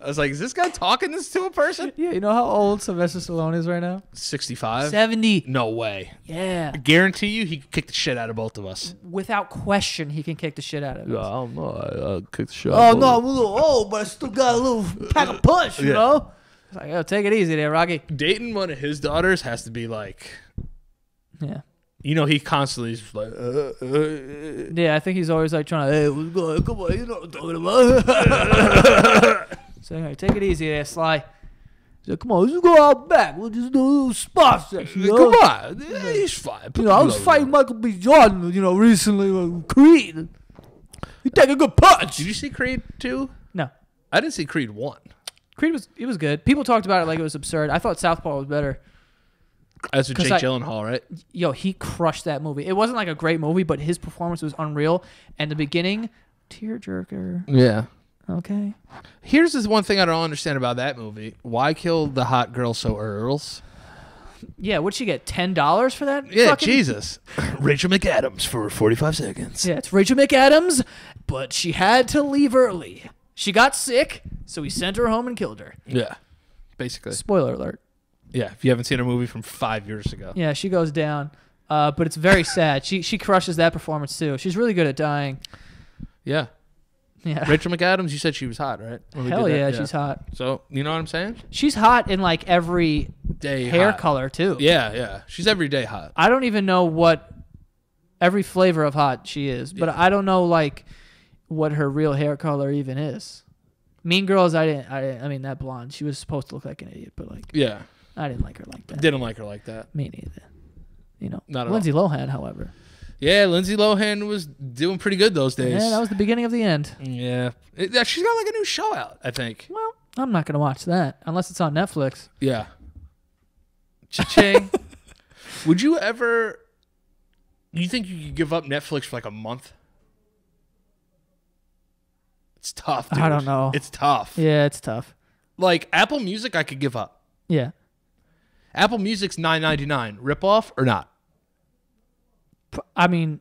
I was like, is this guy talking this to a person? Yeah, you know how old Sylvester Stallone is right now? 65? Seventy. No way. Yeah. I guarantee you he could kick the shit out of both of us. Without question, he can kick the shit out of us. I don't know. I, I kicked the shit Oh no, I'm a little old, but I still got a little pack of punch, you Yeah. know. It's like, yo, take it easy there, Rocky. Dating one of his daughters has to be like, Yeah, you know, he constantly is like, uh, uh, uh. yeah. I think he's always like trying to, hey, what's going? Come on, you know what I'm talking about. so anyway, take it easy there, Sly. So come on, let's just go out back. We'll just do a little spot session. You know? come on. Yeah, he's fine. You know, I was fighting Michael B. Jordan, you know, recently with Creed. You take a good punch. Did you see Creed 2? No, I didn't see Creed 1. Creed was it was good. People talked about it like it was absurd. I thought Southpaw was better. That's with 'Cause Jake I- Gyllenhaal, right? yo, he crushed that movie. It wasn't like a great movie, but his performance was unreal. And the beginning, tearjerker. Yeah. Okay. Here's this one thing I don't understand about that movie. Why kill the hot girl so earls? Yeah, what'd she get? Ten dollars for that? Yeah, fucking- Jesus. Rachel McAdams for 45 seconds. Yeah, it's Rachel McAdams, but she had to leave early. She got sick, so we sent her home and killed her. Yeah. Basically. Spoiler alert. Yeah, if you haven't seen a movie from five years ago. Yeah, she goes down. Uh, but it's very sad. She she crushes that performance too. She's really good at dying. Yeah. Yeah. Rachel McAdams, you said she was hot, right? When we Hell did yeah, that? she's hot. So, you know what I'm saying? She's hot in like every Day hair hot. color too. Yeah, yeah. She's everyday hot. I don't even know what every flavor of hot she is, but I don't know like what her real hair color even is. Mean Girls, I didn't. I, didn't- I mean, that blonde, she was supposed to look like an idiot, but like Yeah. I didn't like her like that. Didn't like her like that. Me neither. You know, Not at Lindsay Lohan, however. Yeah, Lindsay Lohan was doing pretty good those days. Yeah, that was the beginning of the end. Yeah. It- yeah, she's got like a new show out, I think. Well, I'm not gonna watch that unless it's on Netflix. Yeah. Cha-ching. Would you ever you think you could give up Netflix for like a month? It's tough, dude. I don't know. It's tough. Yeah, it's tough. Like Apple Music I could give up. Yeah, Apple Music's nine ninety nine. Rip off or not? I mean,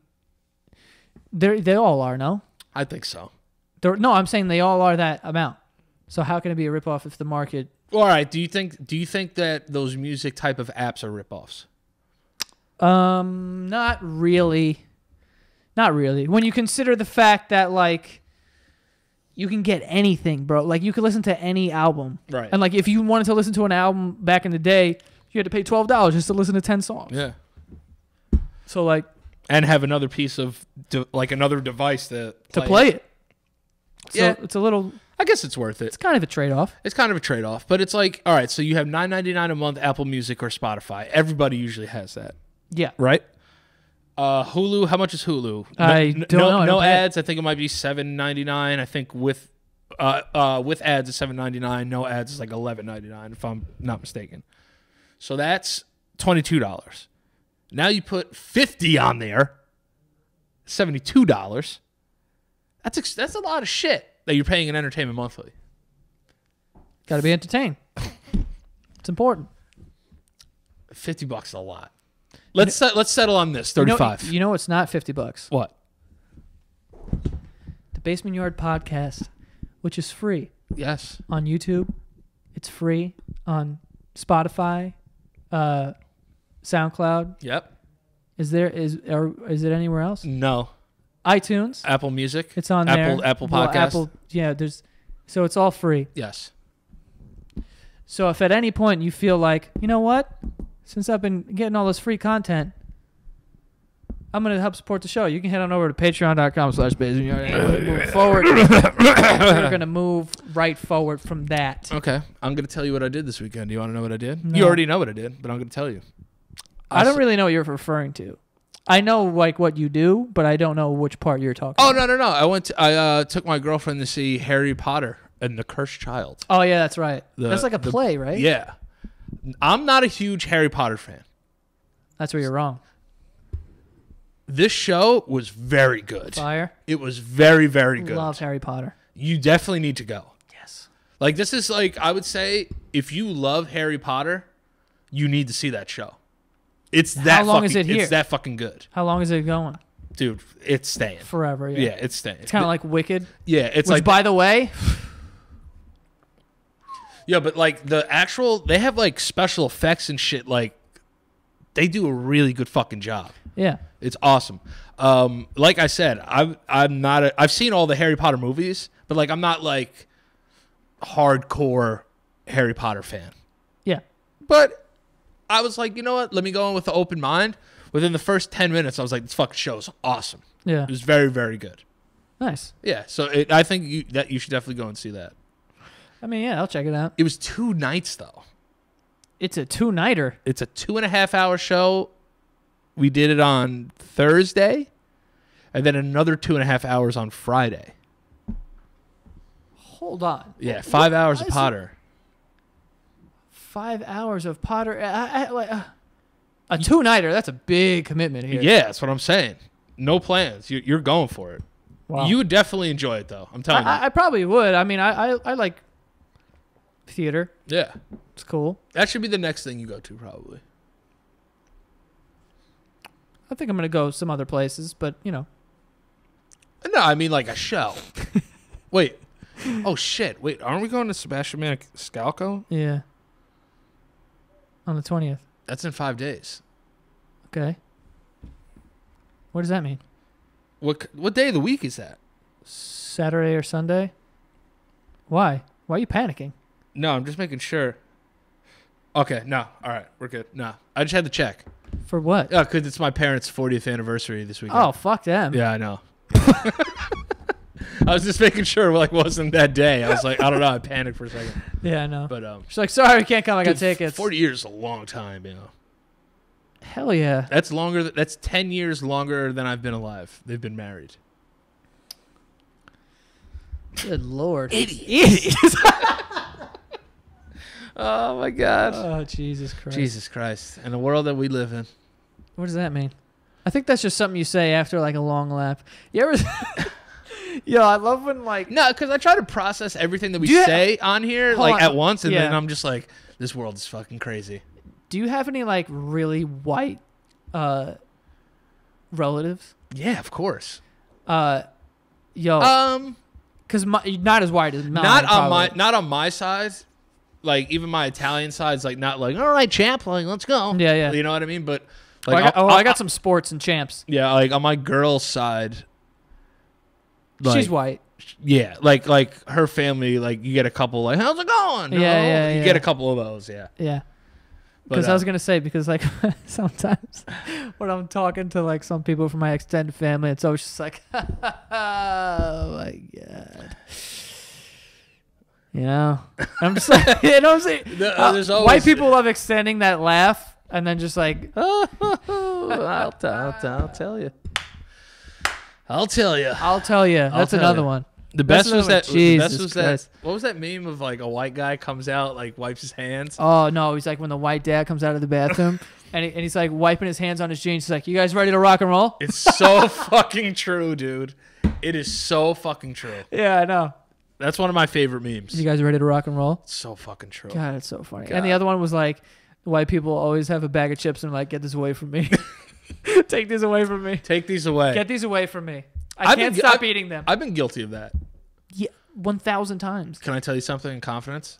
they they all are no. I think so. They're, no, I'm saying they all are that amount. So how can it be a ripoff if the market? All right. Do you think do you think that those music type of apps are ripoffs? Um, not really. Not really. When you consider the fact that like you can get anything, bro. Like you could listen to any album. Right. And like if you wanted to listen to an album back in the day, you had to pay twelve dollars just to listen to ten songs. Yeah. So like And have another piece of de- like another device to to play it. So Yeah. it's a little I guess it's worth it. it's kind of a trade off. It's kind of a trade off, but it's like, all right, so you have nine ninety nine a month Apple Music or Spotify. Everybody usually has that, Yeah. right? Uh, Hulu, how much is Hulu? No, I n- don't no, know. I No don't pay it. ads. I think it might be seven ninety nine. I think with uh, uh, with ads it's seven ninety nine. No ads is like eleven ninety nine, if I'm not mistaken. So that's twenty two dollars. Now you put fifty on there, seventy two dollars. That's ex- that's a lot of shit that you're paying in entertainment monthly. Got to be entertained. it's important. Fifty bucks is a lot. Let's set, let's settle on this. 35. You know, you know it's not 50 bucks. what? The Basement Yard podcast, which is free Yes. on YouTube. It's free on Spotify, uh, SoundCloud. Yep. Is there is or is it anywhere else? No. iTunes. Apple Music. It's on Apple there. Apple Well, Podcast. Apple. Yeah, there's. So it's all free. Yes. So if at any point you feel like, you know what, since I've been getting all this free content, I'm gonna help support the show. You can head on over to patreon.com slash basement yard and move forward. We're gonna move right forward from that. Okay. I'm gonna tell you what I did this weekend. Do you want to know what I did? No. You already know what I did, but I'm gonna tell you. I don't s- really know what you're referring to. I know like what you do, but I don't know which part you're talking. Oh about. no no no! I went. To, I uh, took my girlfriend to see Harry Potter and the Cursed Child. Oh yeah, that's right. The- that's like a the- play, right? Yeah. I'm not a huge Harry Potter fan. That's where you're wrong. This show was very good. Fire. It was very very good. Love Harry Potter. You definitely need to go. Yes. Like this is like I would say if you love Harry Potter, you need to see that show. It's that How long fucking, is it here? It's that fucking good. How long is it going? Dude, it's staying. Forever. Yeah. Yeah, it's staying. It's kind of like Wicked. Yeah, it's Which, like by the way, Yeah, but like the actual they have like special effects and shit like they do a really good fucking job. yeah. It's awesome. Um, like I said, I'm I'm not a, I've seen all the Harry Potter movies, but like I'm not like hardcore Harry Potter fan. Yeah. But I was like, you know what? Let me go in with an open mind. Within the first ten minutes, I was like, this fucking show is awesome. Yeah. It was very, very good. Nice. Yeah, so it, I think you, that you should definitely go and see that. I mean, yeah, I'll check it out. It was two nights though. It's a two nighter. It's a two and a half hour show. We did it on Thursday, and then another two and a half hours on Friday. Hold on. Yeah, five hours of Potter. Five hours of Potter. I, I, like, uh, a two nighter. That's a big commitment here. Yeah, that's what I'm saying. No plans. You, you're going for it. Wow. You would definitely enjoy it though. I'm I, telling you. I, I probably would. I mean, I, I, I like theater. yeah. It's cool. That should be the next thing you go to probably. I think I'm gonna go some other places, but you know, No, I mean like a show. Wait. Oh shit. Wait, aren't we going to Sebastian Maniscalco? yeah. On the twentieth. That's in 5 days. Okay. What does that mean? What what day of the week is that? Saturday or Sunday? Why? Why are you panicking? No, I'm just making sure. Okay, no. All right, we're good. No. I just had to check. For what? Yeah, cuz it's my parents' 40th anniversary this weekend. Oh, fuck them. Yeah, I know. I was just making sure like wasn't that day. I was like, I don't know, I panicked for a second. Yeah, I know. But um She's like, sorry, we can't come. I got dude, tickets. 40 years is a long time, you know. Hell yeah. That's longer th- that's 10 years longer than I've been alive. They've been married. Good lord. Idiots. Oh my god. oh, Jesus Christ. Jesus Christ. And the world that we live in. What does that mean? I think that's just something you say after like a long lap. You ever? Yo, I love when like No, because I try to process everything that we say on here Hold like on. at once, and then Yeah. I'm just like, this world is fucking crazy. Do you have any like really white uh relatives? Yeah, of course. Uh yo, Um, cuz my not as white as mine. not on my probably. not on my side. Like even my Italian side's like not like all right, champ, like let's go. Yeah, yeah. You know what I mean? But Oh, like, I got, oh, I got some sports and champs. yeah, like on my girl's side. Like, She's white. Yeah, like like her family, like you get a couple like how's it going? Yeah, No? yeah, You yeah. get a couple of those, yeah. Yeah. Because I uh, was gonna say because like sometimes when I'm talking to like some people from my extended family, it's always just like, oh my god, you know. I'm just like, you know what I'm saying? No, Uh, there's white people love extending that laugh and then just like, I'll, t- I'll, t- I'll tell you. I'll tell you. I'll tell you. That's tell another ya. one. The best was that. the best Jesus was that. What was that meme of like a white guy comes out like wipes his hands? Oh no, he's like when the white dad comes out of the bathroom and, he, and he's like wiping his hands on his jeans. He's like, "You guys ready to rock and roll?" It's so fucking true, dude. It is so fucking true. Yeah, I know. That's one of my favorite memes. You guys ready to rock and roll? It's so fucking true. God, it's so funny. God. And the other one was like, white people always have a bag of chips and like, get this away from me. Take these away from me. Take these away. Get these away from me. I I've can't been- stop I've- eating them. I've been guilty of that. yeah, one thousand times. Can I tell you something in confidence?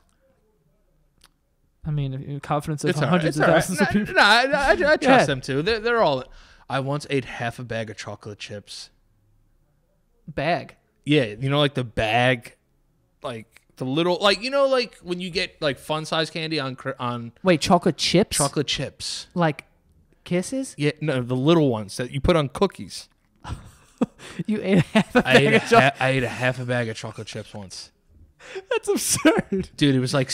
I mean, confidence of It's all right. hundreds It's of right. thousands No, of people. no, I, I, I trust them too. They're, they're all. I once ate half a bag of chocolate chips. Bag. Yeah, you know, like the bag, like the little, like you know, like when you get like fun size candy on cr- on Wait, chocolate chips? chocolate chips. Like kisses? Yeah, no, the little ones that you put on cookies. You ate half a I bag ate, a of chocolate. ha- I ate a half a bag of chocolate chips once, That's absurd. dude. It was like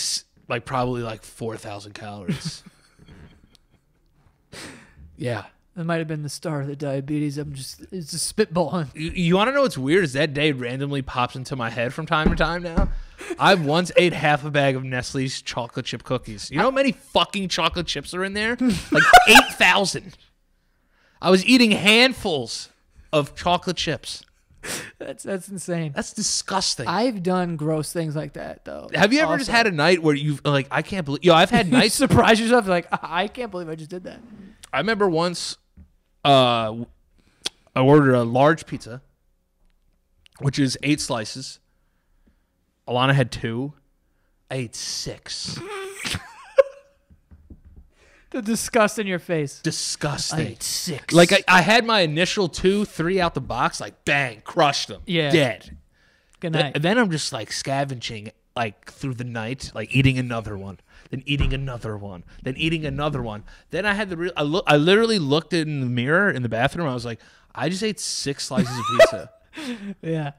like probably like four thousand calories. yeah. That might have been the start of the diabetes. I'm just, it's just spitballing. You, you want to know what's weird? Is that day randomly pops into my head from time to time now. I once ate half a bag of Nestle's chocolate chip cookies. You know how many fucking chocolate chips are in there? Like 8,000. I was eating handfuls of chocolate chips. That's that's insane. That's disgusting. I've done gross things like that though. Have you ever just had a night where you've, like, I can't believe, yo, I've had nights. surprise yourself like I can't believe I just did that. I remember once uh, I ordered a large pizza, which is eight slices. Alana had two. I ate six. The disgust in your face. Disgusting. I ate six. Like I, I had my initial two, three out the box, like bang, crushed them. Yeah. Dead. good Th- night. And then I'm just like scavenging like through the night, like eating another one, then eating another one, then eating another one. Then I had the real. I look. I literally looked in the mirror in the bathroom. I was like, I just ate six slices of pizza. yeah.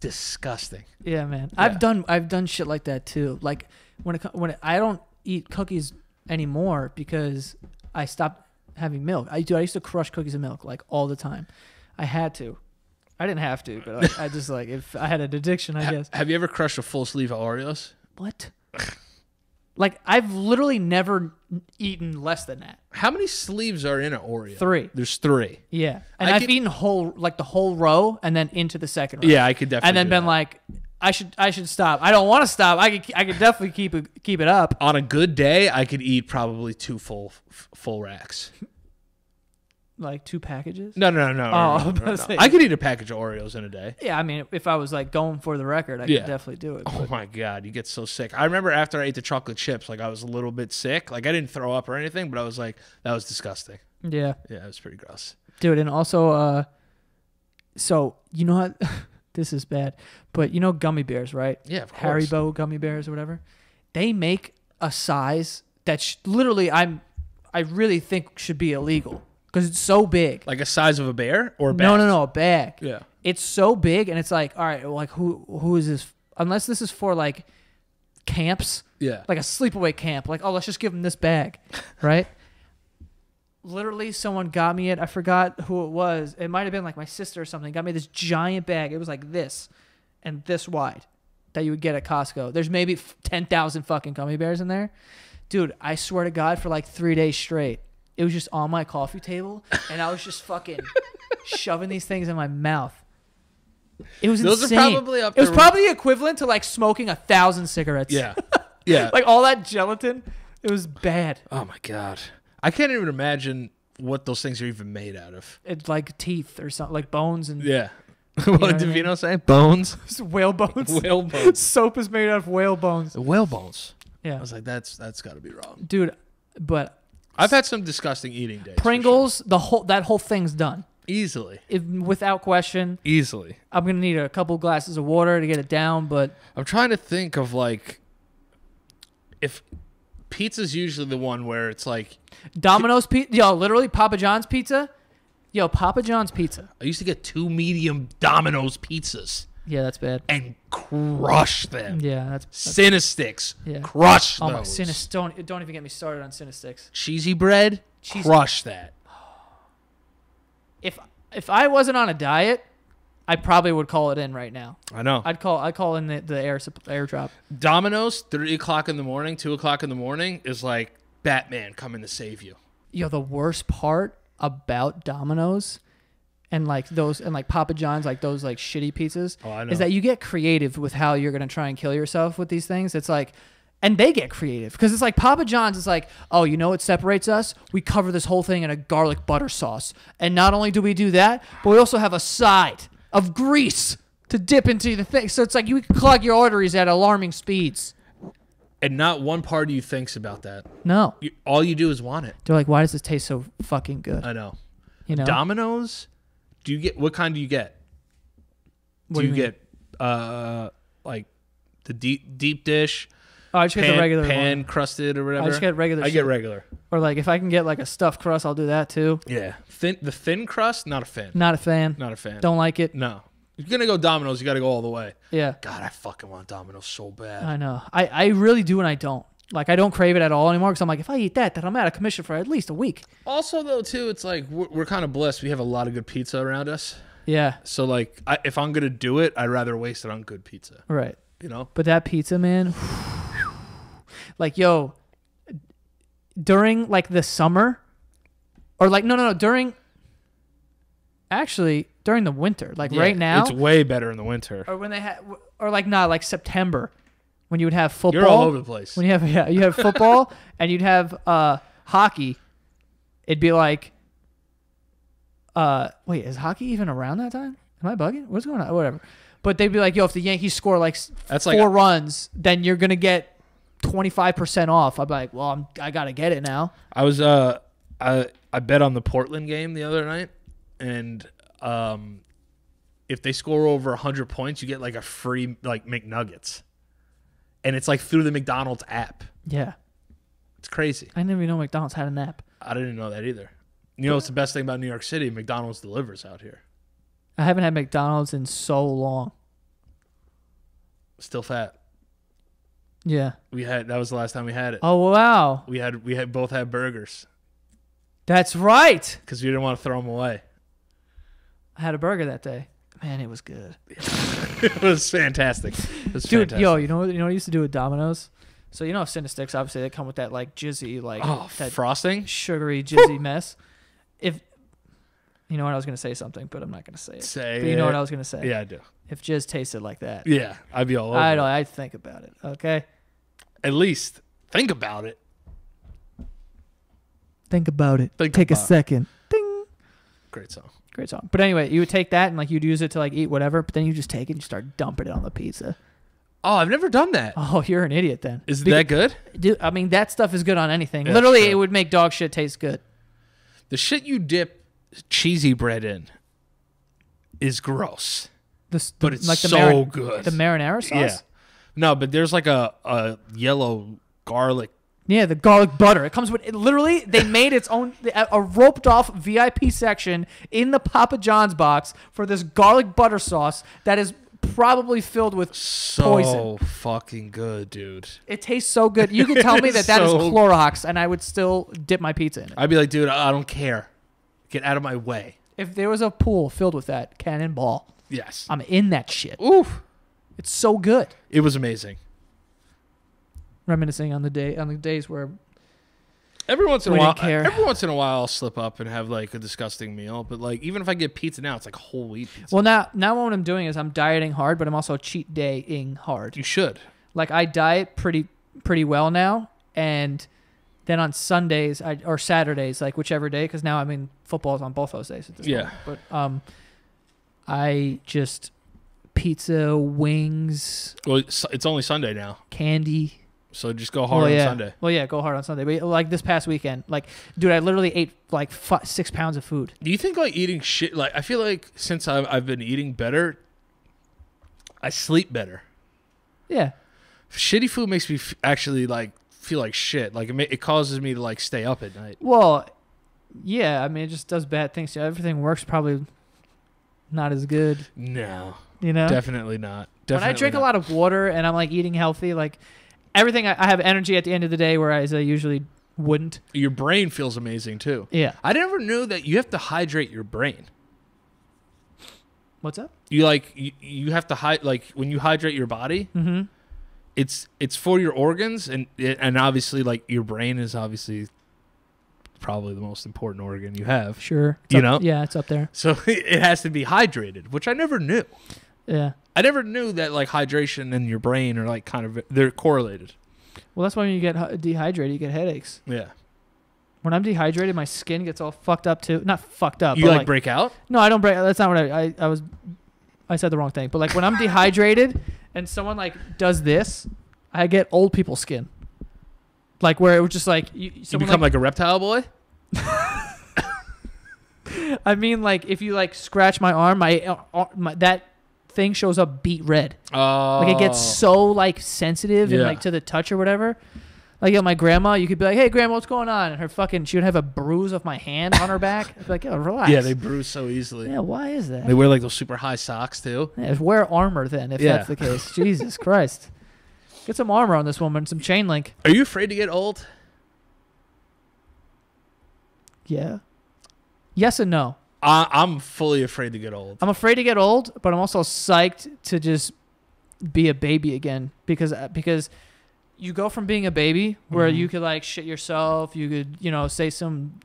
Disgusting. Yeah, man. Yeah. I've done I've done shit like that too. Like when it when it, I don't eat cookies anymore because I stopped having milk. I do. I used to crush cookies and milk like all the time. I had to. I didn't have to, but like, I just like if I had an addiction, I guess. have you ever crushed a full sleeve of Oreos? What? Like I've literally never eaten less than that. How many sleeves are in an Oreo? Three. There's three. Yeah, and I I've could- eaten whole like the whole row and then into the second row. Yeah, I could definitely. and then been that. like, I should I should stop. I don't want to stop. I could I could definitely keep it keep it up. on a good day, I could eat probably two full f- full racks. Like two packages. No, no, no. no, Oh, I no, no, no. I could eat a package of Oreos in a day. Yeah, I mean, if I was like going for the record, I Yeah. could definitely do it. Oh my god, you get so sick. I remember after I ate the chocolate chips, like I was a little bit sick. Like I didn't throw up or anything, but I was like, that was disgusting. Yeah, Yeah, it was pretty gross. dude, and also, uh, so you know what? this is bad, but you know gummy bears, right? Yeah, of course. Haribo gummy bears or whatever. They make a size that sh- literally I'm, I really think should be illegal because it's so big. Like a size of a bear or a no, no, no, a bag. Yeah. It's so big, and it's like, all right, like who who is this? Unless this is for like camps, Yeah. like a sleepaway camp. Like, oh, let's just give them this bag, right? Literally, someone got me it. I forgot who it was. It might have been like my sister or something. Got me this giant bag. It was like this and this wide that you would get at Costco. There's maybe f- 10,000 fucking gummy bears in there. Dude, I swear to God, for like three days straight, it was just on my coffee table and I was just fucking shoving these things in my mouth. It was Those are insane. probably up It was there- probably equivalent to like smoking a thousand cigarettes. Yeah. Yeah. Like all that gelatin, it was bad. oh my god. I can't even imagine what those things are even made out of. It's like teeth or something, like bones and Yeah. know what what I did mean? Vino say? Bones. whale bones. Whale bones. Soap is made out of whale bones. Whale bones. Yeah. I was like, that's that's got to be wrong. dude. But I've had some disgusting eating days. Pringles, the whole that whole thing's done. easily, If, without question, easily. I'm gonna need a couple glasses of water to get it down. But I'm trying to think of like if pizza's usually the one where it's like Domino's pizza, yo, literally Papa John's pizza, yo, Papa John's pizza. I used to get two medium Domino's pizzas Yeah, that's bad. and crush them. Yeah, that's. that's Cinna Stix, Yeah. crush oh my those. Cinest, don't don't even get me started on Cinna Stix. Cheesy bread, Cheesy- crush that. If if I wasn't on a diet, I probably would call it in right now. I know. I'd call I'd call in the, the air airdrop. Domino's, three o'clock in the morning, two o'clock in the morning is like Batman coming to save you. Yo, the worst part about Domino's and like those and like Papa John's, like those like shitty pizzas, Oh, I know. is that you get creative with how you're gonna try and kill yourself with these things. It's like, and they get creative because it's like Papa John's is like, oh, you know what separates us? We cover this whole thing in a garlic butter sauce, and not only do we do that, but we also have a side of grease to dip into the thing. So it's like you can clog your arteries at alarming speeds. And not one part of you thinks about that. No, You, all you do is want it. they're like, why does this taste so fucking good? I know. You know, Domino's, do you get what kind do you get? What do do you, you get uh like the deep deep dish, oh, I just get the regular pan one. crusted or whatever? I just get regular. I shit. get regular. Or like if I can get like a stuffed crust, I'll do that too. Yeah. Thin the thin crust, not a fan. Not a fan. Not a fan. Don't like it. No. If you're gonna go Domino's, you gotta go all the way. Yeah, God, I fucking want Domino's so bad. I know. I I really do and I don't. Like I don't crave it at all anymore because I'm like if I eat that, then I'm out of commission for at least a week. Also, though, too, it's like we're, we're kind of blessed. We have a lot of good pizza around us. Yeah, So, like, I, if I'm gonna do it, I'd rather waste it on good pizza. right. You know? But that pizza, man, like yo, during like the summer, or like no no no during. Actually, during the winter, like right now, it's way better in the winter. or when they had, or like not like September, when you would have football. You're all over the place. when you have yeah, you have football and you'd have uh hockey, it'd be like uh wait, is hockey even around that time? Am I bugging? What's going on? Whatever. But they'd be like, yo, if the Yankees score like That's four like- runs, then you're gonna get twenty five percent off. I'd be like, well, I'm, I gotta get it now. I was uh, I I bet on the Portland game the other night, and um, if they score over hundred points, you get like a free like McNuggets, and it's like through the McDonald's app. Yeah, It's crazy. I didn't even know McDonald's had an app. I didn't know that either. You know what's the best thing about New York City? McDonald's delivers out here. I haven't had McDonald's in so long. Still fat. Yeah. We had that was the last time we had it. Oh wow, We had we had both had burgers that's right. because we didn't want to throw them away. I had a burger that day. Man, it was good. it was fantastic. It was Dude, fantastic. yo, you know what you know what I used to do with Domino's? So you know, Cinna Stix obviously they come with that like jizzy, like Oh, that frosting. sugary jizzy mess. If you know what I was gonna say something, but I'm not gonna say it. Say But you know what. I was gonna say. Yeah, I do. If jizz tasted like that, Yeah, I'd be all over. I don't. I'd think about it. Okay. At least think about it. Think about it. Think Take a about it. second. Ding. Great song. Great song. But anyway, you would take that and like you'd use it to like eat whatever, but then you just take it and you start dumping it on the pizza. Oh, I've never done that. Oh, you're an idiot then. Is Beca- that good? Dude, I mean that stuff is good on anything. Yeah, Literally, true. it would make dog shit taste good. The shit you dip cheesy bread in is gross, This, but it's like the so marin- good. The marinara sauce. Yeah. No, but there's like a, a yellow garlic. Yeah, the garlic butter. It comes with it, literally. They made its own a, roped off VIP section in the Papa John's box for this garlic butter sauce that is probably filled with So Poison. fucking good, dude. It tastes so good. You can tell me that that is So- Clorox, and I would still dip my pizza in it. I'd be like, dude, I I don't care. Get out of my way. If there was a pool filled with that cannonball, Yes. I'm in that shit. Oof. It's so good. It was amazing. Reminiscing on the day on the days where Every once in a while, care. every once in a while, I'll slip up and have like a disgusting meal. But like, even if I get pizza now, it's like whole wheat pizza. well now now what I'm doing is I'm dieting hard, but I'm also cheat daying hard. you should. Like I diet pretty pretty well now, and then on Sundays I, or Saturdays, like whichever day, because now I mean footballs on both those days at this Yeah. point. But um, I just pizza, wings, Well, it's only Sunday now, candy. So just go hard well, on. Sunday. Well, yeah, go hard on Sunday. But like this past weekend, like, dude, I literally ate like six pounds of food. Do you think like eating shit? Like, I feel like since I've, I've been eating better, I sleep better. Yeah, Shitty food makes me f- actually like feel like shit. Like it, ma- it causes me to like stay up at night. well, yeah. I mean, it just does bad things. Everything works probably not as good, No, you know. definitely not. when I drink not. a lot of water and I'm like eating healthy, like everything, I, I have energy at the end of the day, whereas I usually wouldn't. your brain feels amazing too. Yeah. I never knew that you have to hydrate your brain. What's up? You like you, you have to hide like when you hydrate your body, Mm-hmm. it's it's for your organs and and obviously like your brain is obviously probably the most important organ you have. Sure. It's You up- know? Yeah, it's up there. So it has to be hydrated, which I never knew. Yeah. I never knew that like hydration and your brain are like kind of they're correlated. Well, that's why when you get dehydrated, you get headaches. Yeah. When I'm dehydrated, my skin gets all fucked up too. Not fucked up. You but like, like break out? No, I don't break. That's not what I, I. I was. I said the wrong thing. But like when I'm dehydrated and someone like does this, I get old people skin. Like where it was just like you. You become like, like, a reptile boy? I mean, like if you like scratch my arm, my, uh, uh, my that thing shows up beat red. Oh. Like it gets oh. so like sensitive and Yeah. like to the touch or whatever. Like yo, my grandma, you could be like, "Hey, grandma, what's going on?" And her fucking, she would have a bruise of my hand on her back. I'd be like, "Yo, relax." Yeah, they bruise so easily. Yeah, why is that? They wear like those super high socks too. Yeah, wear armor then, if Yeah. that's the case. Jesus Christ. Get some armor on this woman, some chain link. Are you afraid to get old? Yeah. Yes and no. I, I'm fully afraid to get old. I'm afraid to get old, but I'm also psyched to just be a baby again because uh, because you go from being a baby where Mhm. you could like shit yourself, you could you know say some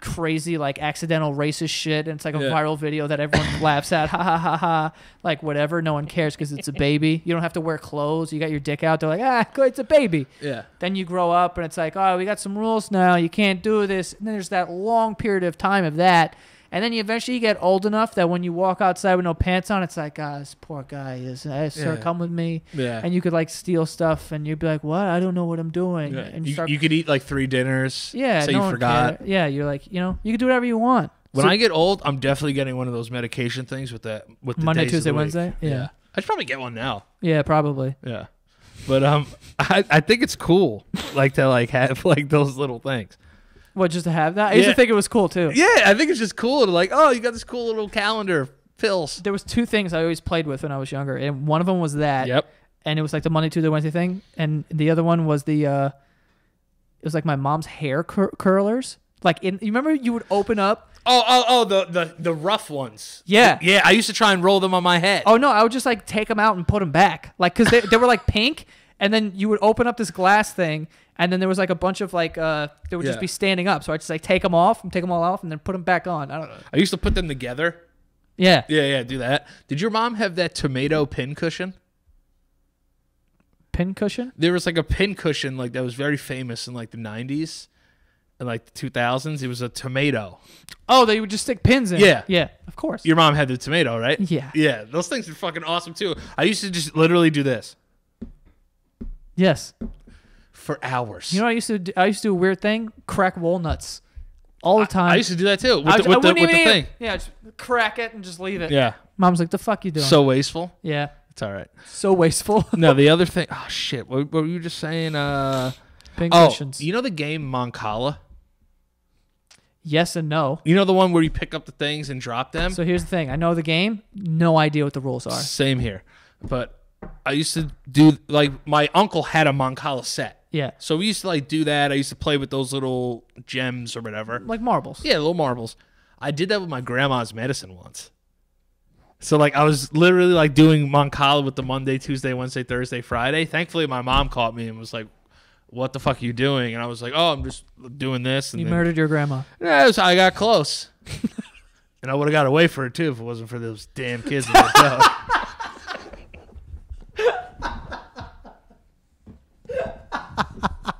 crazy like accidental racist shit, and it's like a Yeah. viral video that everyone laughs at, ha ha ha ha, like whatever. No one cares because it's a baby. You don't have to wear clothes. You got your dick out. They're like, ah, good, it's a baby. Yeah. Then you grow up and it's like, oh, we got some rules now. You can't do this. And then there's that long period of time of that. And then you eventually get old enough that when you walk outside with no pants on, it's like, ah, this poor guy is, hey, sir, Yeah. come with me. Yeah. And you could like steal stuff and you'd be like, what? I don't know what I'm doing. yeah. And You, start, you could eat like three dinners. yeah, Say no you forgot. cared. Yeah, you're like, you know, you can do whatever you want. When So- I get old, I'm definitely getting one of those medication things with that with the Monday, Tuesday. Wednesday? Yeah. I should probably get one now. Yeah, probably. Yeah. But um, I, I think it's cool, like to like have like those little things. What, just to have that? I used Yeah. to think it was cool too. Yeah, I think it's just cool to like, oh, you got this cool little calendar pills. There was two things I always played with when I was younger, and one of them was that. Yep. and it was like the Monday, Tuesday, Wednesday thing, and the other one was the uh, it was like my mom's hair cur- curlers. Like in, you remember you would open up. Oh, oh, oh, the the the rough ones. Yeah. Yeah, I used to try and roll them on my head. Oh no, I would just like take them out and put them back, like because they they were like pink, and then you would open up this glass thing, and then there was like a bunch of like uh, they would Yeah. just be standing up. So I just like take them off and take them all off, and then put them back on. I don't know. I used to put them together. Yeah, Yeah, yeah, do that. Did your mom have that tomato pin cushion? pin cushion. There was like a pin cushion like that was very famous in like the 90s and like the 2000s. It was a tomato. Oh, they would just stick pins in. Yeah. yeah, of course. Your mom had the tomato, right? Yeah. Yeah, those things are fucking awesome too. I used to just literally do this yes. for hours. You know what I used to do? I used to do a weird thing: crack walnuts all the time. I used to do that too with I- the, with the, with the thing. it. Yeah, just crack it and just leave it. Yeah. Mom's like, "The fuck you doing?" So wasteful. yeah, It's all right. so wasteful. No, the other thing. Oh shit! What, what were you just saying? Uh, Pin oh, you know the game Mancala? yes and no. You know the one where you pick up the things and drop them? So here's the thing: I know the game, no idea what the rules are. Same here. But I used to do like my uncle had a Mancala set. Yeah, So we used to like do that. I used to play with those little gems or whatever. like marbles. Yeah, little marbles. I did that with my grandma's medicine once. So like I was literally like doing Mancala with the Monday, Tuesday, Wednesday, Thursday, Friday. Thankfully my mom caught me and was like, "What the fuck are you doing?" And I was like, "Oh, I'm just doing this." And You then- murdered your grandma. Yeah, was- I got close. and I would have got away for it too if it wasn't for those damn kids in the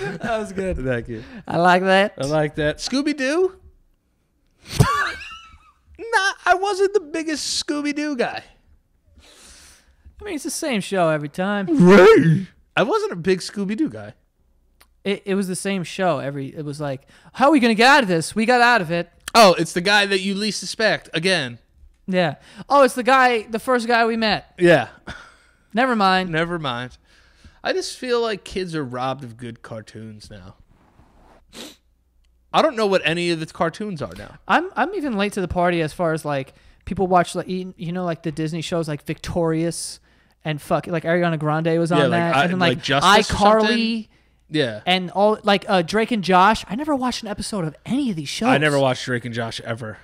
That was good. Thank you. I like that. I like that. Scooby Doo? nah, I wasn't the biggest Scooby Doo guy. I mean, it's the same show every time. Right. I wasn't a big Scooby Doo guy. It, it was the same show every. It was like, how are we gonna get out of this? We got out of it. Oh, it's the guy that you least suspect. Again. Yeah. Oh, it's the guy, the first guy we met. Yeah. Never mind. Never mind. I just feel like kids are robbed of good cartoons now. I don't know what any of the cartoons are now. I'm I'm even late to the party as far as like people watch like you know like the Disney shows like Victorious and fuck like Ariana Grande was on Yeah, like, that I- and then like like, Justice iCarly Yeah. and all like uh, Drake and Josh. I never watched an episode of any of these shows. I never watched Drake and Josh ever.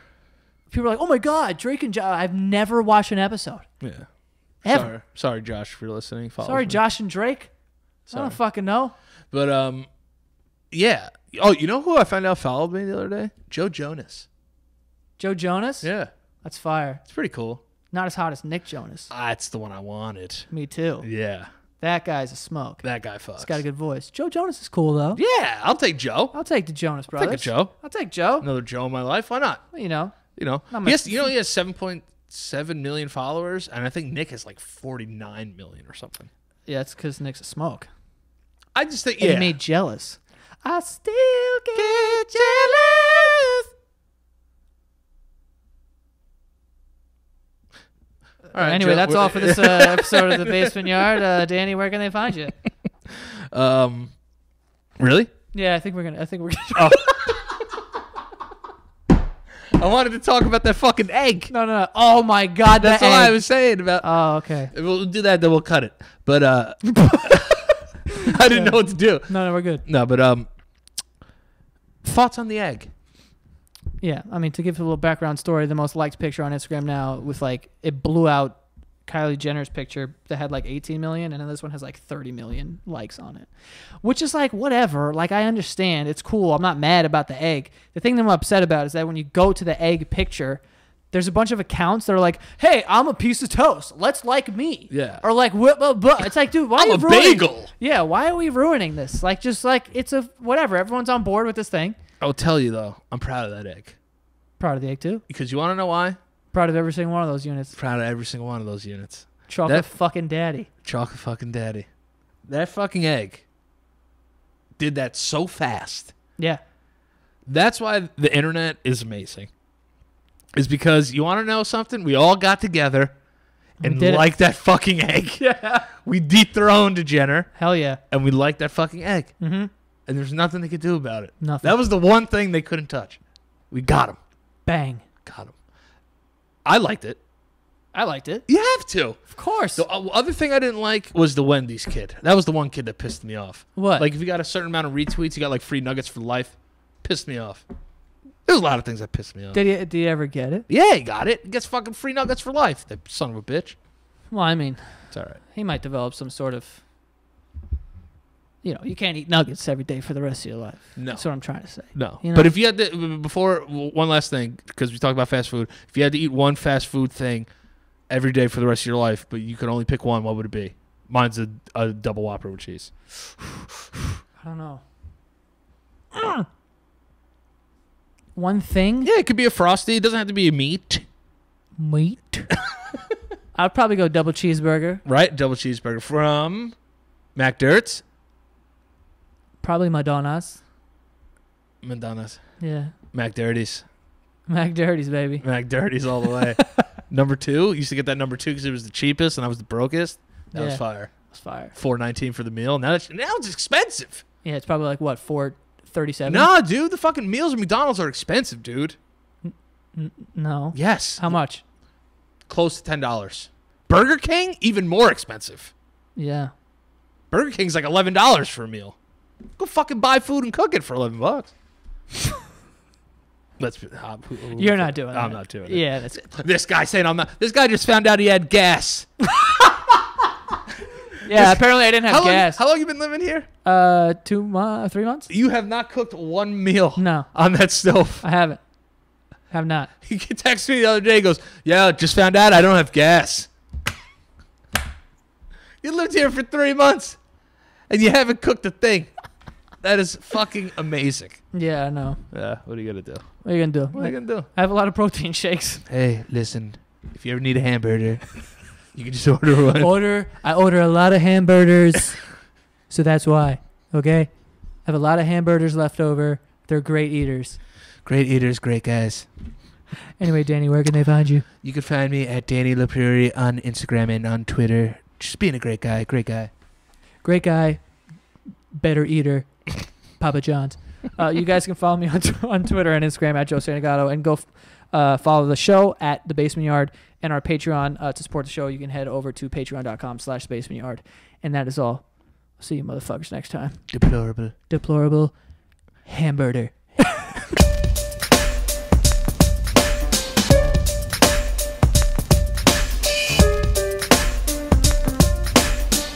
People are like, oh my god, Drake and Josh. I've never watched an episode Yeah. Ever. Sorry. Sorry, Josh, for listening. Follows Sorry, me. Josh and Drake. I don't fucking know. But um, yeah. Oh, you know who I found out followed me the other day? Joe Jonas. Joe Jonas. Yeah, That's fire. it's pretty cool. Not as hot as Nick Jonas. That's the one I wanted. Me too. Yeah, That guy's a smoke. that guy fucks. He's got a good voice. Joe Jonas is cool though. Yeah, I'll take Joe. I'll take the Jonas I'll brothers. take a Joe. I'll take Joe. Another Joe in my life. Why not? You know, You know, Not he much- has, you know, he has seven point seven million followers, and I think Nick has like forty nine million or something. yeah, it's because Nick's a smoke. I just think And yeah. he made jealous. I still get jealous. All right, anyway, Joe, that's all for this uh, episode of the Basement Yard. Uh, Danny, where can they find you? Um, really? Yeah, I think we're gonna. I think we're gonna. I wanted to talk about that fucking egg. no, no, no. Oh my God, That's all I was saying about. Oh, okay. We'll do that, then we'll cut it. But uh, I didn't know what to do. No, no, we're good. No, but um, thoughts on the egg? Yeah, I mean, to give a little background story, the most liked picture on Instagram now with like it blew out Kylie Jenner's picture that had like 18 million, and then this one has like 30 million likes on it, which is like whatever. Like I understand, it's cool. I'm not mad about the egg. The thing that I'm upset about is that when you go to the egg picture. There's a bunch of accounts that are like, "Hey, I'm a piece of toast. Let's like me." Yeah. Or like, what? It's like, dude, why I'm are a ruining- bagel. Yeah. Why are we ruining this? Like, just like it's a whatever. Everyone's on board with this thing. I'll tell you though, I'm proud of that egg Proud of the egg too. because you want to know why? Proud of every single one of those units. Proud of every single one of those units. Chocolate That- fucking daddy. Chocolate fucking daddy. That fucking egg did that so fast. Yeah. That's why the internet is amazing. Is because you want to know something? We all got together and did it. liked that fucking egg. Yeah. We dethroned Jenner Hell yeah. and we liked that fucking egg. Mm-hmm. And there's nothing they could do about it. Nothing. That was the one thing they couldn't touch. We got him. Bang. Got him. I liked it. I liked it. You have to. Of course. The uh, other thing I didn't like was the Wendy's kid. That was the one kid that pissed me off. What? Like if you got a certain amount of retweets, you got like free nuggets for life. Pissed me off. There's a lot of things that pissed me off. Did he, did he ever get it? yeah, he got it. He gets fucking free nuggets for life. That son of a bitch. Well, I mean, It's all right. he might develop some sort of you know, you can't eat nuggets every day for the rest of your life. No. That's what I'm trying to say. No. You know? But if you had to, before, one last thing, because we talked about fast food. If you had to eat one fast food thing every day for the rest of your life, but you could only pick one, what would it be? Mine's a, a double whopper with cheese. I don't know. One thing, Yeah, it could be a frosty. It doesn't have to be a meat, meat. I'd probably go double cheeseburger. right? Double cheeseburger from McDirt's. Probably Madonna's. McDonald's. Yeah. McDirty's. McDirty's, baby. McDirty's all the way. number two. Used to get that number two because it was the cheapest and I was the brokest. That was fire. That was fire. Four nineteen for the meal. Now it's, now it's expensive. Yeah, it's probably like what four thirty-seven. Nah, dude, the fucking meals at McDonald's are expensive, dude. N- no. Yes, How much? close to ten dollars. Burger King even more expensive. Yeah. Burger King's like eleven dollars for a meal. Go fucking buy food and cook it for eleven bucks. Let's. be- uh, who- who- You're not doing it. I'm that. not doing it. Yeah, that's This guy saying I'm not. This guy just found out he had gas. yeah. Apparently, I didn't have how long? gas. How long you been living here? uh, two months, three months. You have not cooked one meal No, on that stove. I haven't. Have not. He texted me the other day. He goes, "Yeah, just found out I don't have gas." You lived here for three months, and you haven't cooked a thing. That is fucking amazing. Yeah, I know. Yeah, what are you gonna do? What are you gonna do? What are you gonna do? I have a lot of protein shakes. Hey, listen. If you ever need a hamburger, you can just order one. order. I order a lot of hamburgers, so that's why. Okay, I have a lot of hamburgers left over. They're great eaters. Great eaters, great guys. Anyway, Danny, where can they find you? You can find me at Danny LoPriore on Instagram and on Twitter. Just being a great guy, great guy. Great guy, better eater, Papa John's. Uh, you guys can follow me on, t- on Twitter and Instagram at Joe Santagato and go f- uh, follow the show at The Basement Yard and our Patreon uh, to support the show. You can head over to patreon.com slash basement yard. And that is all. See you motherfuckers next time. Deplorable. Deplorable hamburger.